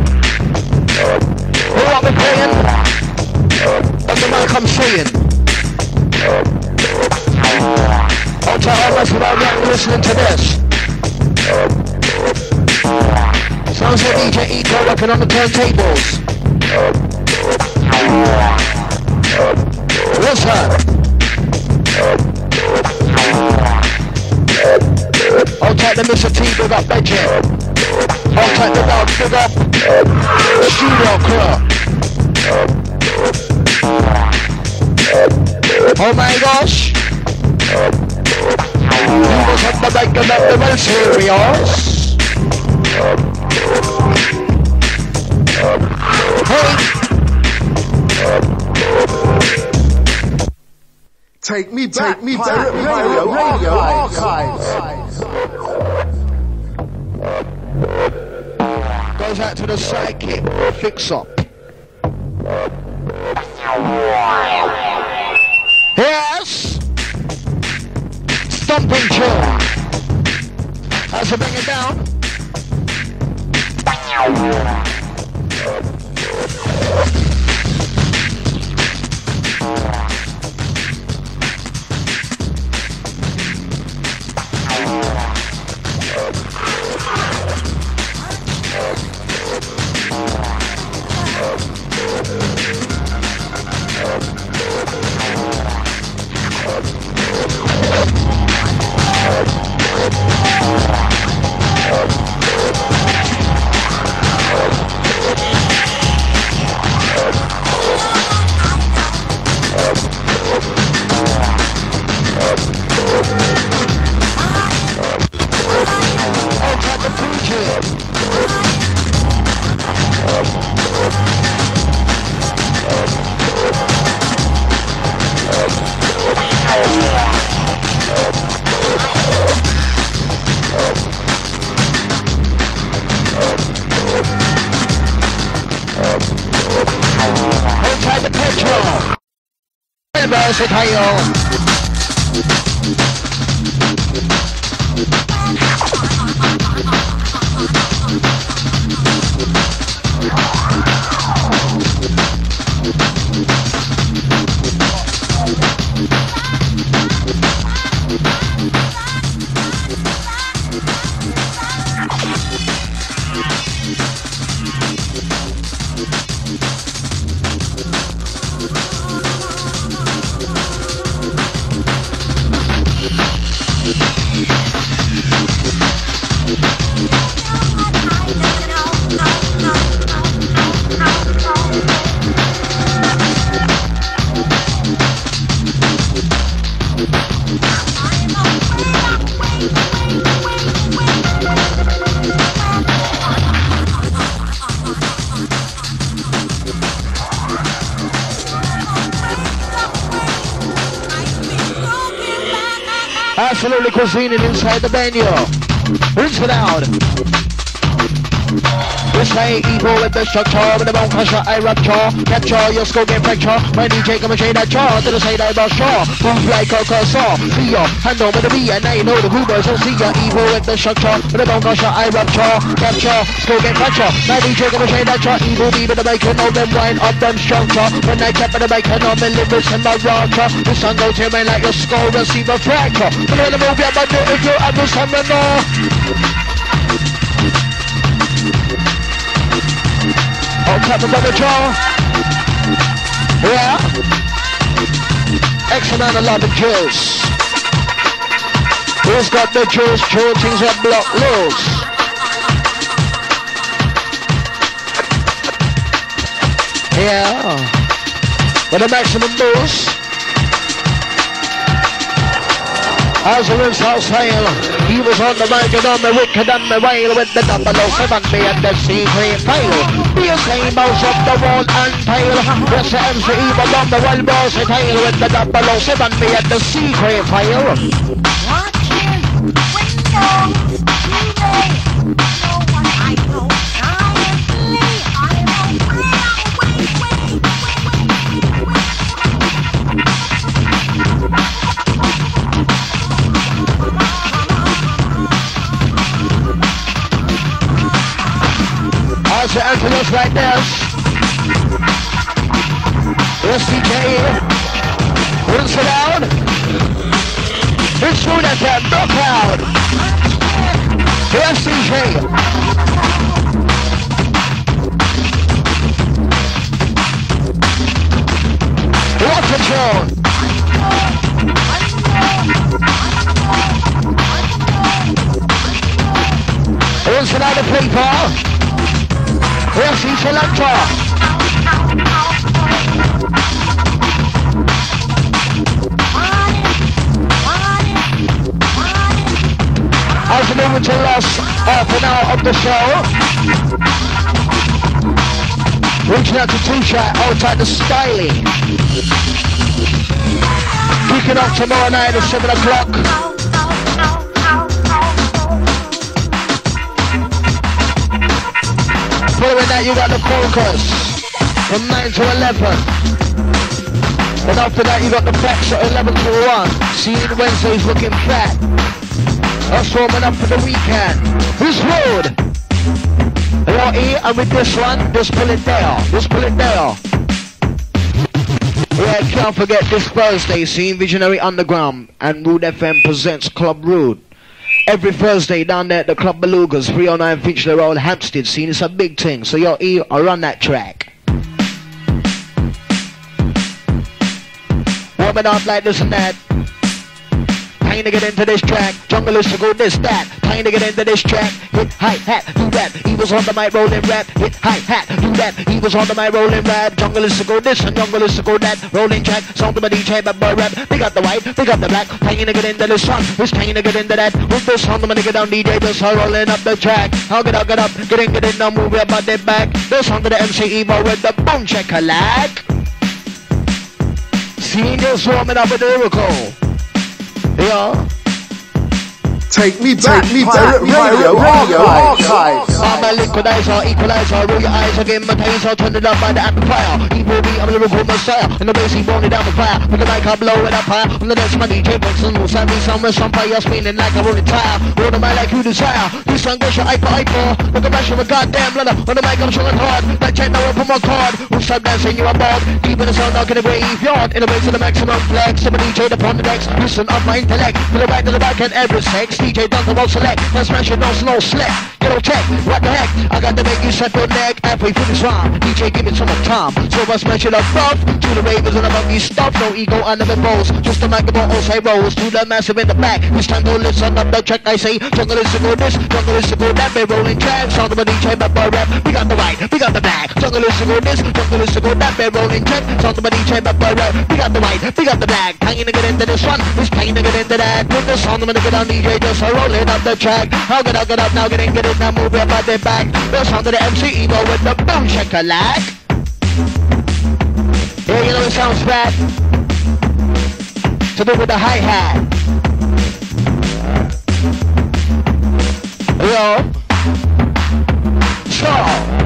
Who are we playing? What the mic I'm saying? All time all us around young listening to this. Sounds like DJ E go working on the turntables. Listen. I'll take the Mr. T, big up Benji. I'll take the dog, big Studio Crew. Oh my gosh. Was on the mic and the well serious. Hey, Take me back, me back, radio, radio archives. Goes out to the psychic. Fix up. Yes. Stomping chill. As I bring it down. Cuisining inside the venue. Rinse it out. This ain't evil with the structure With the bone crusher, I rupture. Capture your skull get fracture. My DJ come and shade that jaw. To the side I bust shaw Move like a cursor. See ya, hand over the B And now you know the Hoobers So see ya, evil with the structure With the bone crusher, I rupture. Capture, skull get fracture. My DJ come and shade that jaw. Evil B with the bacon All them wine up them structure. When I cap with the bacon On my livers and my rocker The sun go tear me like a skull Receive a fracture. But when the move, yeah, but if you have the summoner Of the jaw. Yeah. X amount of love and juice. Who's got the juice? Chantings are block loose. Yeah. With a maximum boost. As a rinse out sail, he was on the and on the wicked and the rail with the double O seven me and the secret fail. Be a same mouse of the wall and tail. Yes, the MC evil on the wild boss and tail with the double O seven me and the secret fail. As John. Rinse it the people. He's selector. Moving to last half an hour of the show. Reaching out to Shot, outside the styling. Kicking off tomorrow night at 7 o'clock. Following that, you got the focus from 9 to 11. And after that, you got the facts at 11 to 1. See you Wednesday's looking fat. Us warming up for the weekend. This road. E, and with this one, just pull it there. Just pull it there. Yeah, can't forget this Thursday, seeing Visionary Underground and Rude FM presents Club Rude. Every Thursday down there at the Club Belugas, 309 Finchley Road, Hampstead, scene. It's a big thing. So yo, E, I run that track. Warming up like this and that. Time to get into this track. Jungle is to go this, that. Time to get into this track. Hit hi-hat, do that. He was on the mic rolling rap. Hit hi-hat, do that. He was on the mic rolling rap. Jungle is to go this and jungle is to go that. Rolling track, sound of a DJ, but boy rap. Pick up the white, pick up the black. Time to get into this one. It's time to get into that. With this sound of a nigga down DJ, just rolling up the track. I'll get up, get up, get in, get in, now move your body back. This sound of the MC Evo with the boom check a lag. Seeing this warming up with the lyrical. Yeah. Take me back, me back, radio, radio, archives. I'm a liquidizer, equalizer, roll your eyes again, my taser, turn it up by the amplifier. Evil beat, I'm a lyrical messiah, and the bass he burn it down the fire. With the mic, I blow it up high. On the next my DJ breaks and moves, I be somewhere, some fire, spinning like a rolling tire. Roll the mic like you desire. This one goes your hyper, hyper. Look at my show, a goddamn leather. On the mic, I'm showing hard. Like check now, open my card. Who's stop dancing, you are bald. Deep in the sound, knocking the graveyard. In the base of the maximum flex. Some DJ upon the decks. Listen up my intellect. To the right, to the back, and every sex. DJ does the most select. Smash it, no slow select. Get on check. What the heck? I got to make you set your neck. Through this rhyme. DJ, give me some more time. So smash it above. To the ravers and above you stuff. No ego, I never boast. Just the microphone, all say rolls. To the massive in the back. It's time to listen up the track. I say, jungle is to go this. Jungle is to go that. They rolling tracks. Sound of a DJ, but boy rap. We got the right. We got the back. Jungle is to go this. Jungle is to go that. They rolling tracks. Sound of a DJ, but boy rap. We got the right. We got the black. Time to get into this one. It's time to get into that. With the sound of a nigga down DJ, just a rolling up the track. How get up, get up, now get in, get in, now move your body back. The sound of the MC Evo with the boom shakalak. Yeah, you know it sounds bad. To do with the hi-hat. Yo. So.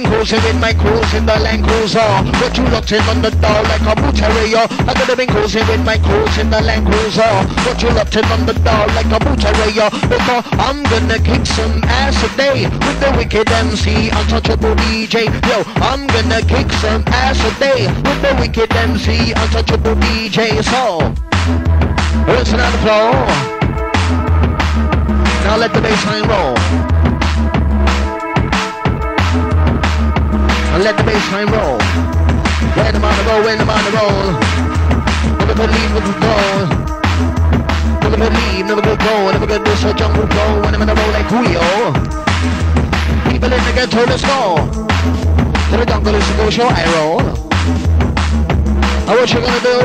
Been cruising with my cruise in the Land Cruiser. But you locked in on the door like a boot terrier I could have been cruising with my cruise in the Land Cruiser. But you locked in on the door like a boot terrier Because I'm gonna kick some ass today With the wicked MC, untouchable DJ Yo, I'm gonna kick some ass today With the wicked MC, untouchable DJ So, listen on the floor. Now let the bassline roll and let the bassline roll. When I'm on the roll, when I'm on the roll. Never could leave, could go. Never leave, never could go. Never could do so jungle flow when I'm in the roll like Julio. People in the ghetto, let's go. To the jungle, let's go show I roll. Now what you gonna do?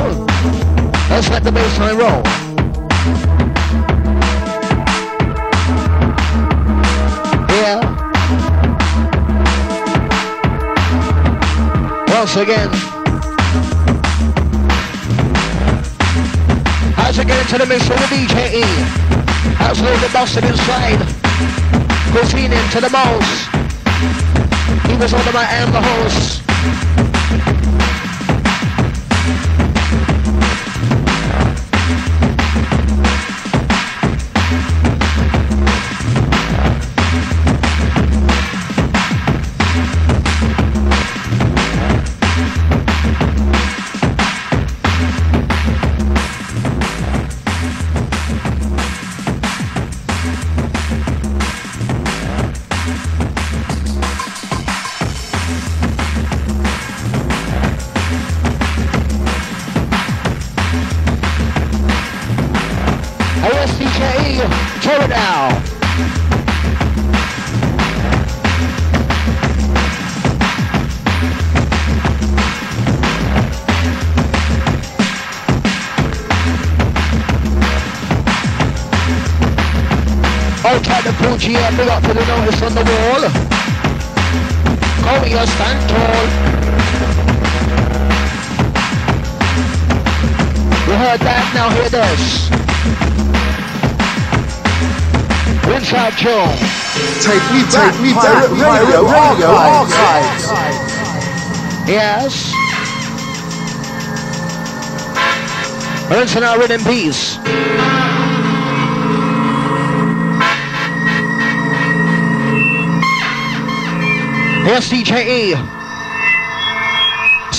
Let's let the bassline roll. Once again. As I get into the mix with the DJ E, as the busted inside, in into the mouse. He was on the my and the now. the Catapult GM, big up to the notice on the wall. Go here, stand tall. You heard that, now hear this. Inside Joe. Take me back, take me back, radio, radio, archives. Yes. Rinse now in peace. Yes, DJE.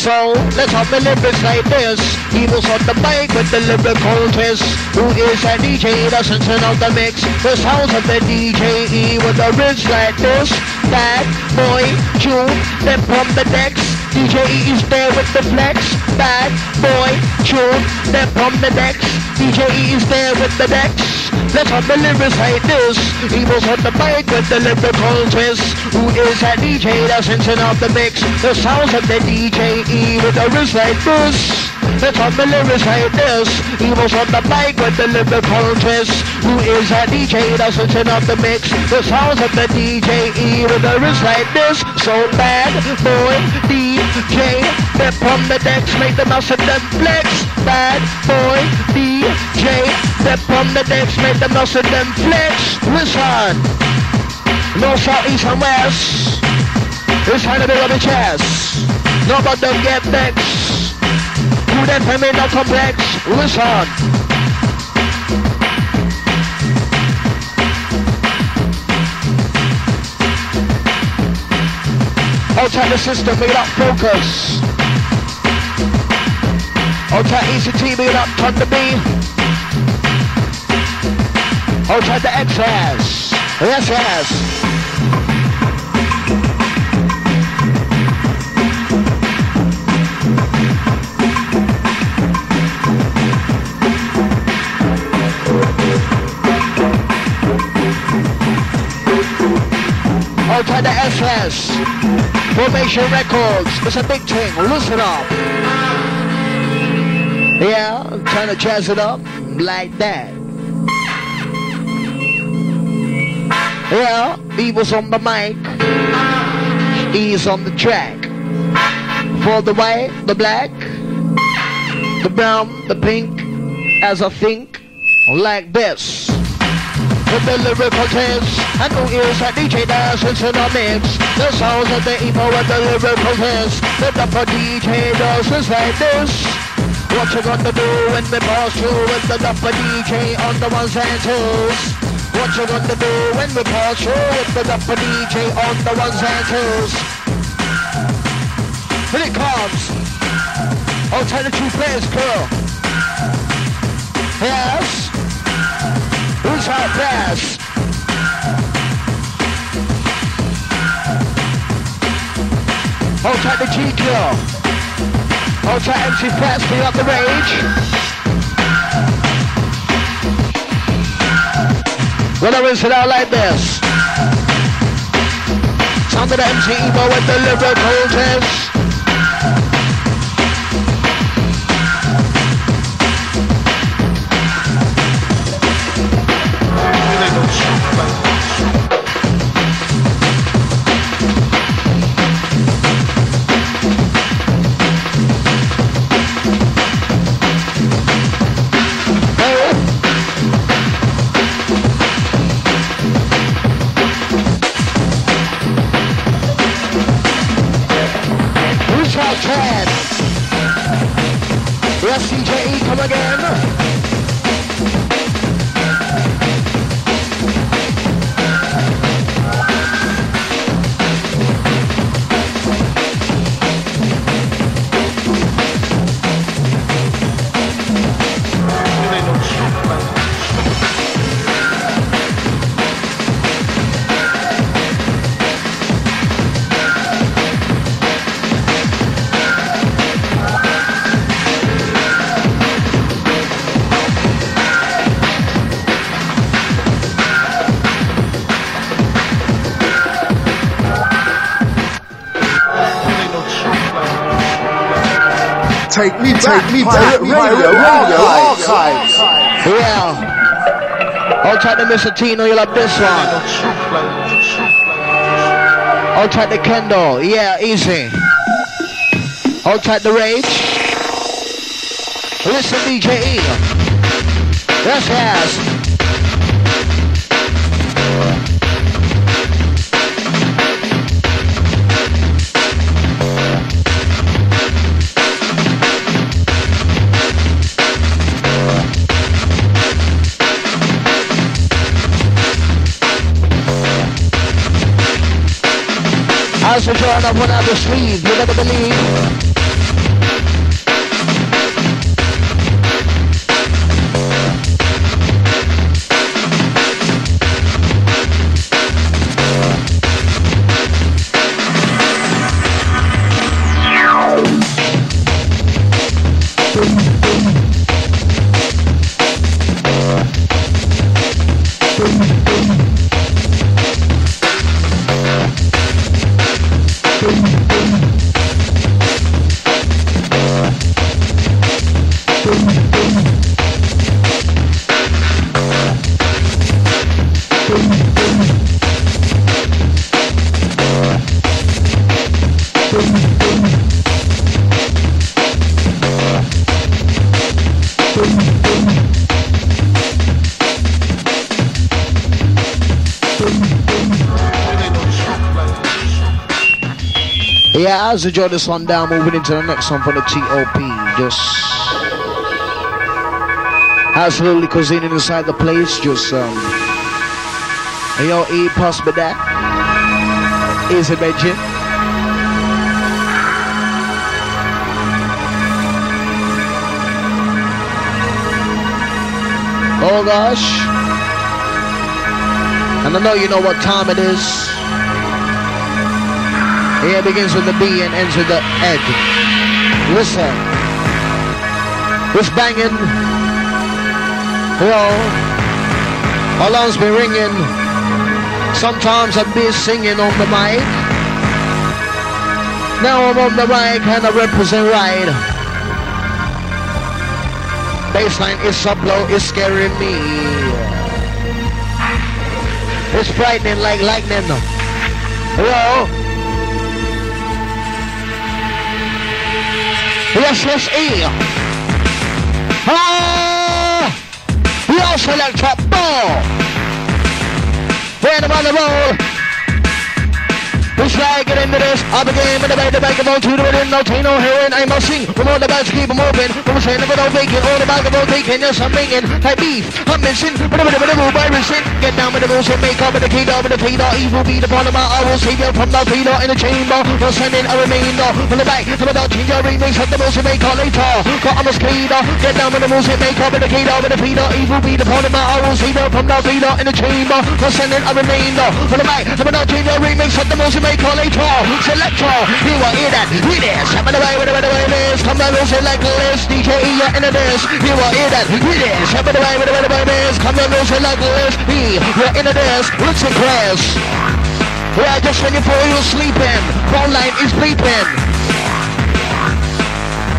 So let's have the lyrics like this. He was on the mic with the lyrical twist. Who is that DJ that's sensing of the mix? The sounds of the DJE with the riffs like this. Bad boy June, then from the decks. DJE is there with the flex. Bad boy June, then from the decks. DJE is there with the decks. Let's have the lyrics like this. He was on the mic with the lyrical twist. Who is that DJ that's sensing of the mix? The sounds of the DJE with the wrist like this. Have the lyrics like this. He was on the mic with the lyrical twist. Who is that DJ that's sensing of the mix? The sounds of the DJE with the wrist like this. So bad boy DJ. Step on the decks, make the mouse and flex. Bad boy DJ. Step on the decks, make the mouse and flex. Listen. North, south, east and west. It's time to build up the chest. No about them get vexed. Who that ain't no complex. Listen. Outside the system, make it up focus. Outside ECT, make it up turn the B. Outside the XS. Yes, yes. Outside the SS. Formation Records. It's a big thing. Listen up. Yeah, trying to jazz it up like that. Yeah, he was on the mic. He's on the track. For the white, the black, the brown, the pink, as I think, like this. With the lyrical test, and who is that DJ dances in a mix? The sounds of the emo with the lyrical test. The dapper DJ dances like this. What you gonna do when we pass through with the dapper DJ on the ones and twos? What you gonna do when we pass through with the dapper DJ on the ones and twos? Here it comes. The two players, girl. Yes. Who's out fast? Hold tight the G-Kill. Hold tight MC Fats, clean up the rage. I rinse it out like this. Sound of the MC Evo with the lyrical test. Take me back, take me back, radio, radio, archives. Yeah. Hold tight to Mr. Tino, you'll have this one. Hold tight to Kendall, yeah, easy. Hold tight the rage. Listen, DJ E. Yes, yes. As we join up out the sleeve, you better believe. We draw this one down, moving into the next one for the TOP. Just absolutely cuisine inside the place. Just um, yo, eat possible that. it Benji. Oh gosh. And I know you know what time it is. Yeah, it begins with the B and ends with the Ed. Listen. This banging. Hello. Alarm's been ringing. Sometimes I've been singing on the mic. Now I'm on the mic and I represent right. Baseline is so low, it's scaring me. It's frightening like lightning. Hello? Yes, yes, E. Ah! We also like top ball. When I'm on the roll. Try to get into this. I begin with the back, the back of all two to it in no teen, no heroin. I must sing. We're the to keep them open. Saying if we don't make all the back of all taking. Yes, I'm ringing. Like beef. I'm missing. Going to move by racing. Get down with the rules and make up with the key with the feeder. Evil B the part of my I will save you from the feeder in the chamber. We're sending a remainder. From the back, from the back, change your remix. At the rules and make up later. Got on the skater. Get down with the rules and make up with the key with the feeder. Evil B the part of my I will save you from the feeder in the chamber. We're sending a remainder. From the back, from the back, change your remix. At the rules and make up later. Selector, you will hear that. Hear this. Come on the way, with the way, with the way, Come on, rules and like this. DJ, you're in this. You will hear that. Hear this. Come on the way, with the way, with the way, Come on, rules and like this. He, you're in this. Looks and crash. Yeah, just when you fall, you're sleeping. Phone line is bleeping.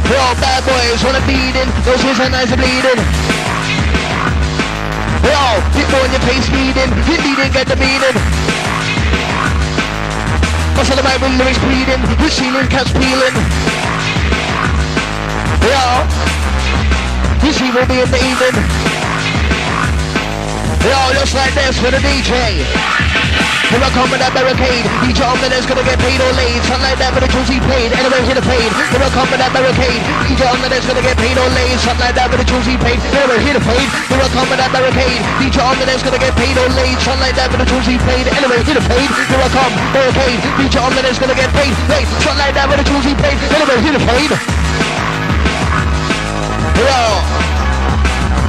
Yo, bad boys wanna beating. Those his and eyes are bleeding. Yo, people in your face bleeding. You didn't get the beating. Muscle the Bible lyrics bleeding. The ceiling catch peeling. Yo, this will be in the evening. Yo, just like this for the DJ. Here I come with that barricade. Each arm that is gonna get paid or laid. Something like that for the he played. Anyway, hit paid. Here I come with that barricade. Each arm that is gonna get paid or laid. Something like that for the he paid. Anyway, hit paid. Here I come with that barricade. Each arm that is gonna get paid or laid. Something like that for the he played. Anyway, hit paid. Here I come, barricade. Each gonna get paid. Like that the paid.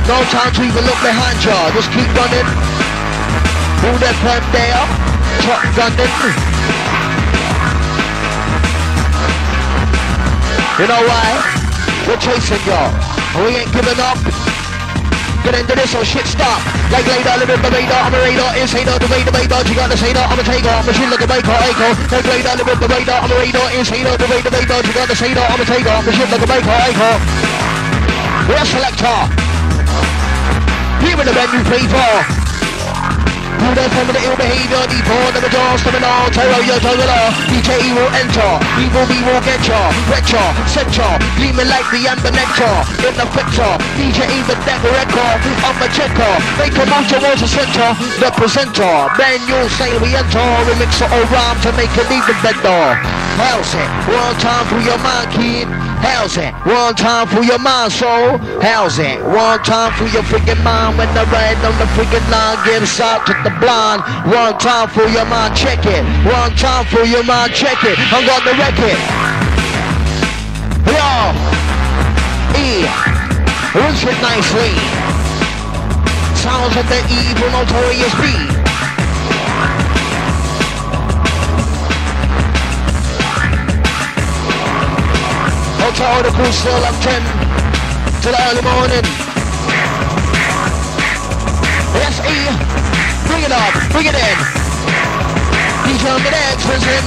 No time to even look behind you. Just keep running. Move that front there. Truck gunning. You know why? We're chasing y'all. We ain't giving up. Get into this or shit stop. Like later, living the radar, I'm a radar, insider, the radar, radar, you gotta say that, I'm a taker, I'm a shit like a baker, echo. Like later, living the radar, I'm a radar, insider, the radar, radar, you gotta say that, I'm a taker, I'm a shit like a baker, echo. We're a selector. Here in the venue, people. That from the ill behavior, the jaws, the all, terror your juggler. DJ will enter, evil B will get ya, set ya, gleaming like the amber nectar, in the picture. DJ even deck record, I'm a checker, make a move towards the center, the presenter, brand new say we enter, remix all rhyme to make it even better. How's it? One time for your mind, kid. How's it? One time for your mind, soul. How's it? One time for your freaking mind when the ride on the freaking line gives out to the blind. One time for your mind, check it. One time for your mind, check it. I'm gonna wreck it. Yo, E, it nicely. Sounds of the evil notorious beat. Hotel the crew still up 10 till early morning. Yes, E, bring it up, bring it in. DJ on the next listen.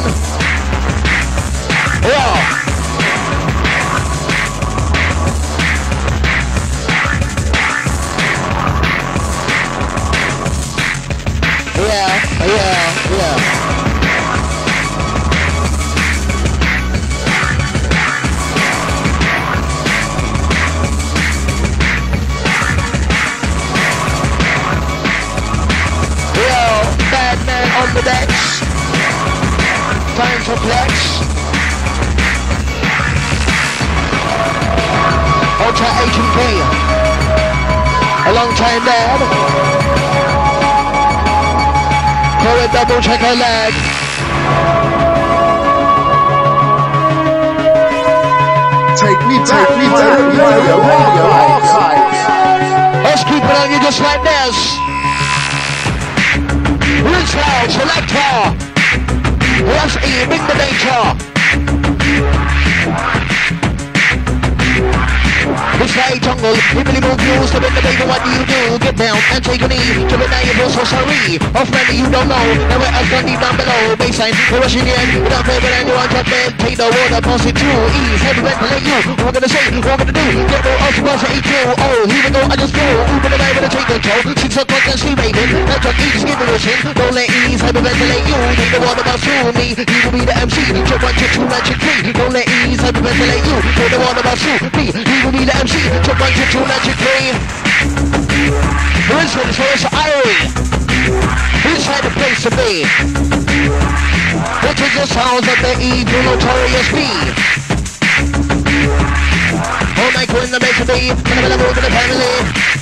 Yeah. Yeah, yeah, yeah. Man on the decks. Time to flex. Ultra Agent K. A long time. Call it double check her leg. Take me back, me back, radio, radio, archives. Let's keep it on you just like this. Rinse loud, selector. Let's E, bring the danger. It's like jungle, hibbly move you, so in the baby, what do you do? Get down and take a knee, to the now you feel so sorry. Or friend you don't know, and we're else deep down below. Baseline, we're rushing in, without favor anyone jump in. Take the water, pass it through, ease, heavy ventilate you. What gonna say, what gonna do? Get no us, pass it EQ. Oh, even though I just flew, Uber the night with a take control. Six o'clock and sleep, baby. That's what ease, give the vision. Don't let ease, heavy ventilate you. Take the water, pass through me. He will be the MC. Check one, check two, magic three. Don't let ease, heavy ventilate you. Take the water, pass through me. He will be the MC. Check one, check two, magic three. Listen, so it's Irie. Inside the place to be. Which is the sounds of the evil notorious B. Oh, Michael in the to be. Gonna be the move in the family.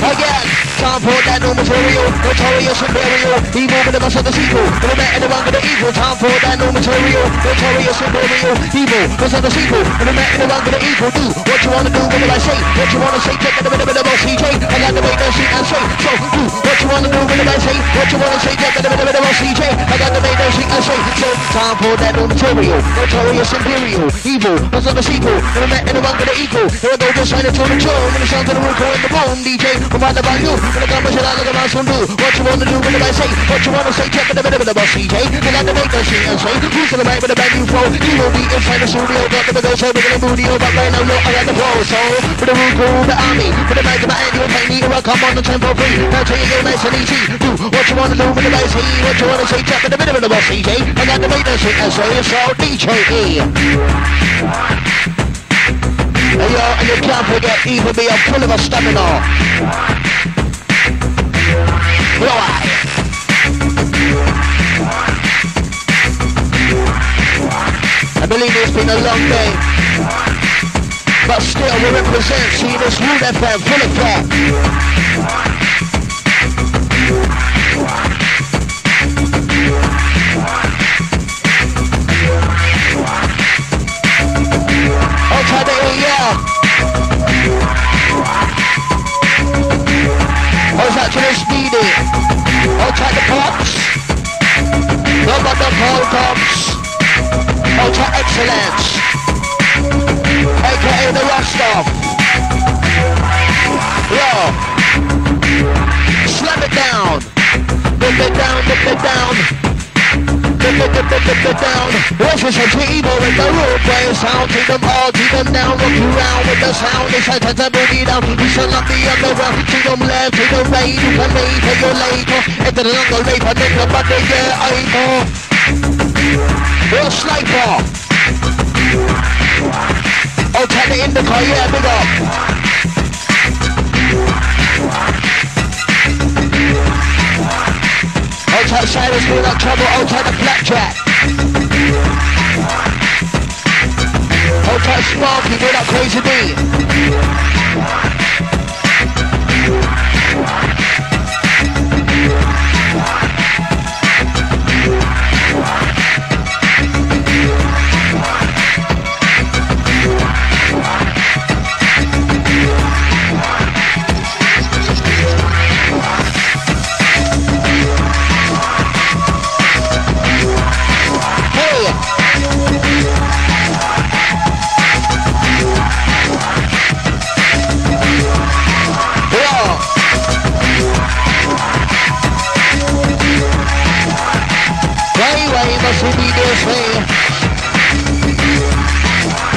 Again, time for that new material, notorious imperial, evil with the bus of the the man and the wrong of the evil, time for that new material, notorious imperial, evil, bus of the the man and the wrong of the evil, do what you wanna do, what will I say, what you wanna say, check the bit of the boss CJ, I got to make that shit and say, so do what you wanna do, what will I say, what you wanna say, check the bit of the boss CJ, I got to make that shit and say, so time for that new material, notorious imperial, evil, bus of the the man and the wrong of the equal, here I go, just sign it to the tune, and the sound to the roof, in the bone, DJ, I'm about to you, when I come and shit out, look at my son do, what you wanna do, what do I say, what you wanna say, check the bit of the boss CJ, I got to make that shit and say, who's gonna right with a brand new flow, evil B inside the studio, got the old show, big booty, but right now, look, I got the flow, so, for the root crew, the army, for the night, my annual pay me, I come on the tempo free, now tell you, nice and easy, do what you wanna do, what do I say, what you wanna say, check the bit of the boss CJ, I got to make that shit and say, eh? so, DJ E. Hey yo, and you can't forget even me, I'm full of a stamina. I believe it's been a long day. But still we represent, see this Rude FM full of. Outside the yeah. To the speedy. Outside the pops. Number the call comes. Ultra excellence. AKA the stuff. Yo. Slam it down. Dip it down, dip it down. Down. Is a table with the road boy sound. Take them all, take them down, rock you round with the sound. It's a tata boogie down. We shall not be underground. Take them left, take them right. You can make it your later. Enter the jungle, rape, and then the body, yeah, I know. Real sniper. Oh, turn it in the car, yeah, big up. Outside Cyrus, doing that trouble. Outside the Flapjack. Outside Sparky, doing that crazy beat.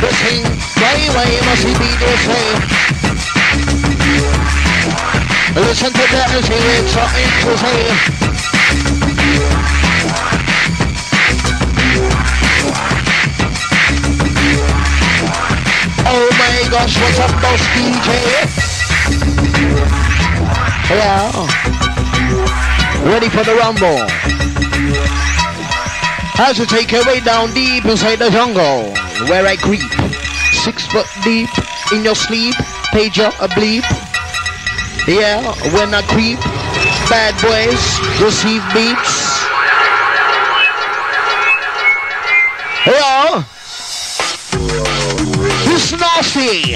This thing, way, way, must it be this way? Listen to that and see it's something to say. Oh my gosh, what's up, boss DJ? Yeah. Ready for the rumble. As you take your way down deep inside the jungle, where I creep. Six foot deep in your sleep, pager a bleep. Yeah, when I creep, bad boys receive beats. Yeah. It's nasty.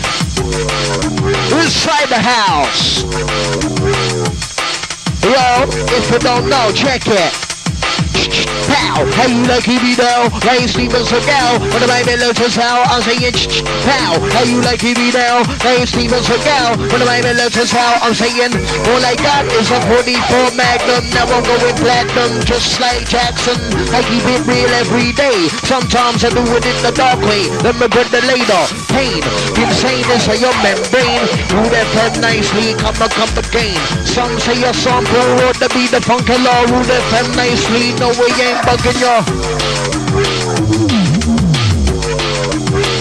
Inside the house. Yo, if you don't know, check it. Pow, how you like me now? Like Steven Seagal, when the baby as how I'm saying pow, how you like me now? Like Steven Seagal, when the baby as how I'm saying all I got is a 44 Magnum, now I'm going platinum, just like Jackson. I keep it real every day. Sometimes I do it in the dark way. Let me put the later pain. Insane is your membrane. Who that fed nicely, come a come again. Some say your song pro to be the funky law. Who that fed nicely, no we ain't bugging you.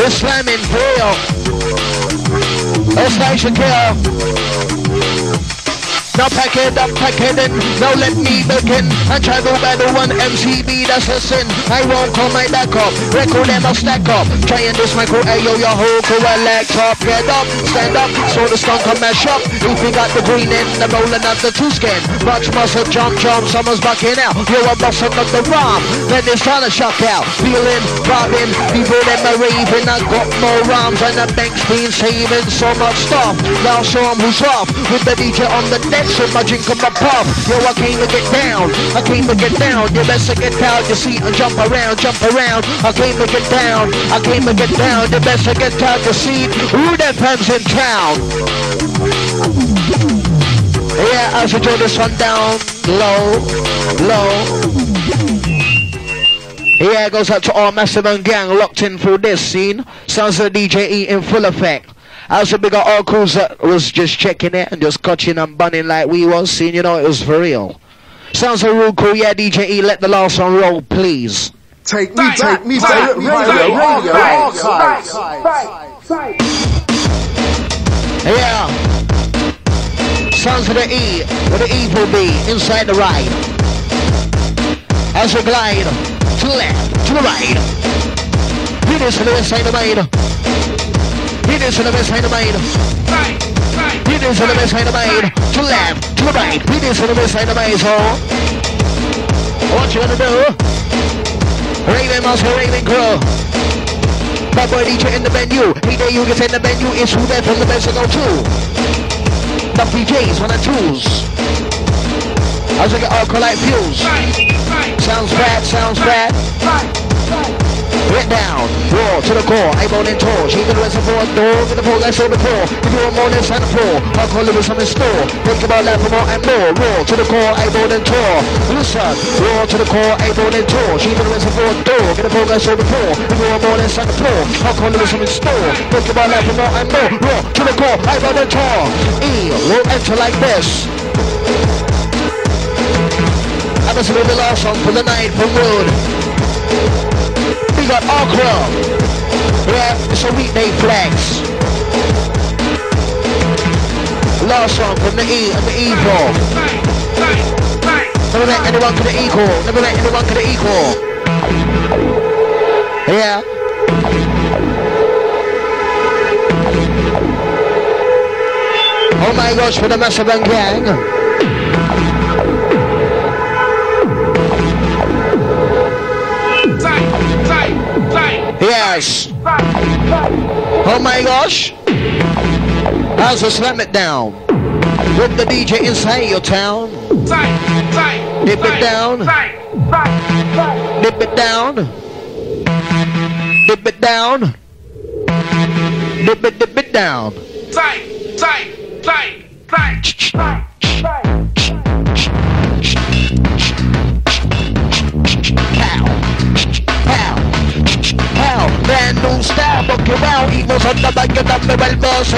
It's slamming real. It's nice and kill. Now pack it up, pack it in. Now let me begin. I try to battle one MCB, that's a sin. I won't call my back up. Record them, I'll stack up. Trying this micro, ayo, your whole crew, laptop. Get up, stand up, so the skunk come mash up. If you got the green in, the rolling up the two skin. Much muscle, jump, jump, someone's bucking out. You're a boss of the bomb. Then it's trying to shock out. Feeling, robbing, people in my raving. I got more rhymes and the bank's been saving so much stuff. Now show 'em who's off. With the DJ on the deck, so my drink my puff. Yo, I came to get down. I came to get down. You best to get down. You see, I jump around, jump around. I came to get down. I came to get down. You best to get down. You see, who that fans in town? Yeah, I should throw this one down low, low. Yeah, goes out to all and Gang locked in through this scene. Sounds of DJE in full effect. Also, big up all crews that was just checking it and just catching and bunning like we was seeing, you know, it was for real. Sounds a real cool, yeah, DJE, let the last one roll, please. Take me, take me, take me, radio, radio. Yeah. Sounds of the E, with the evil B, inside the ride. As we glide, to the left, to the right. Hit this to the west side of the main. This to the west side of main. Hit this to the west side of main. To left, to right. To the west side of main, so. What you gonna do? Raven Master, Raven Crow. Bad boy DJ in the venue. Hey there, you get in the venue. It's who there from the best of go to. The DJs on the. As we get alkaline fuels. Sounds bad, sounds bad. Get down, raw to the core, I bone in torch. Even the reservoir door, get the guys on the poor. If you're more than Santa Floor, I'll call it with some in store. Think about that for more and more. Raw to the core, bone in tour. Listen, raw to the core, I bone in torch. Even the reservoir door, get the poor guys on the floor. If you're more than Santa Floor, I'll call it with some in store. Think about that for more and more. Raw to the core, bone in tour. E will enter like this. And this will be the last song for the night from Road. We got Aqua. Yeah, it's a weekday flex. Last song from the E and the E Evil. Never met anyone to the equal. Never met anyone to the equal. Yeah. Oh my gosh, for the Massive Gang. Yes. Oh my gosh. How's the slam it down? With the DJ inside your town. Dip it down. Dip it down. Dip it down. Dip it, dip it down. Pow. Style, book you out. Evils on the back of the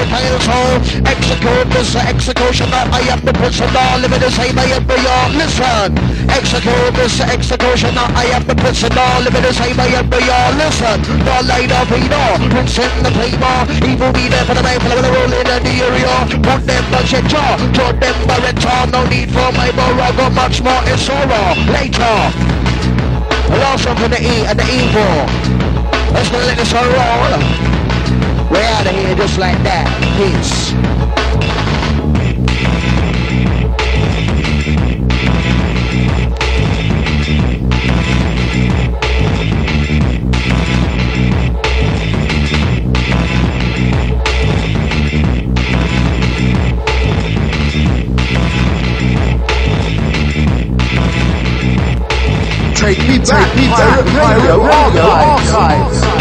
fire soul. Execute this uh, execution. Uh, I am the prisoner, living the same I am for you. Listen. Execute this uh, execution. I am the prisoner, living the same I am for you. Listen. The light of Vino, Prince in the table. Evil B there for the man, for the roll in the area. Put them the shit jaw, to them the return. No need for my borrow, much more in sorrow. Later. One for the E and the evil. Let's gonna let this one roll. We're out of here just like that. Peace. Take me back, Pirate Radio Archives.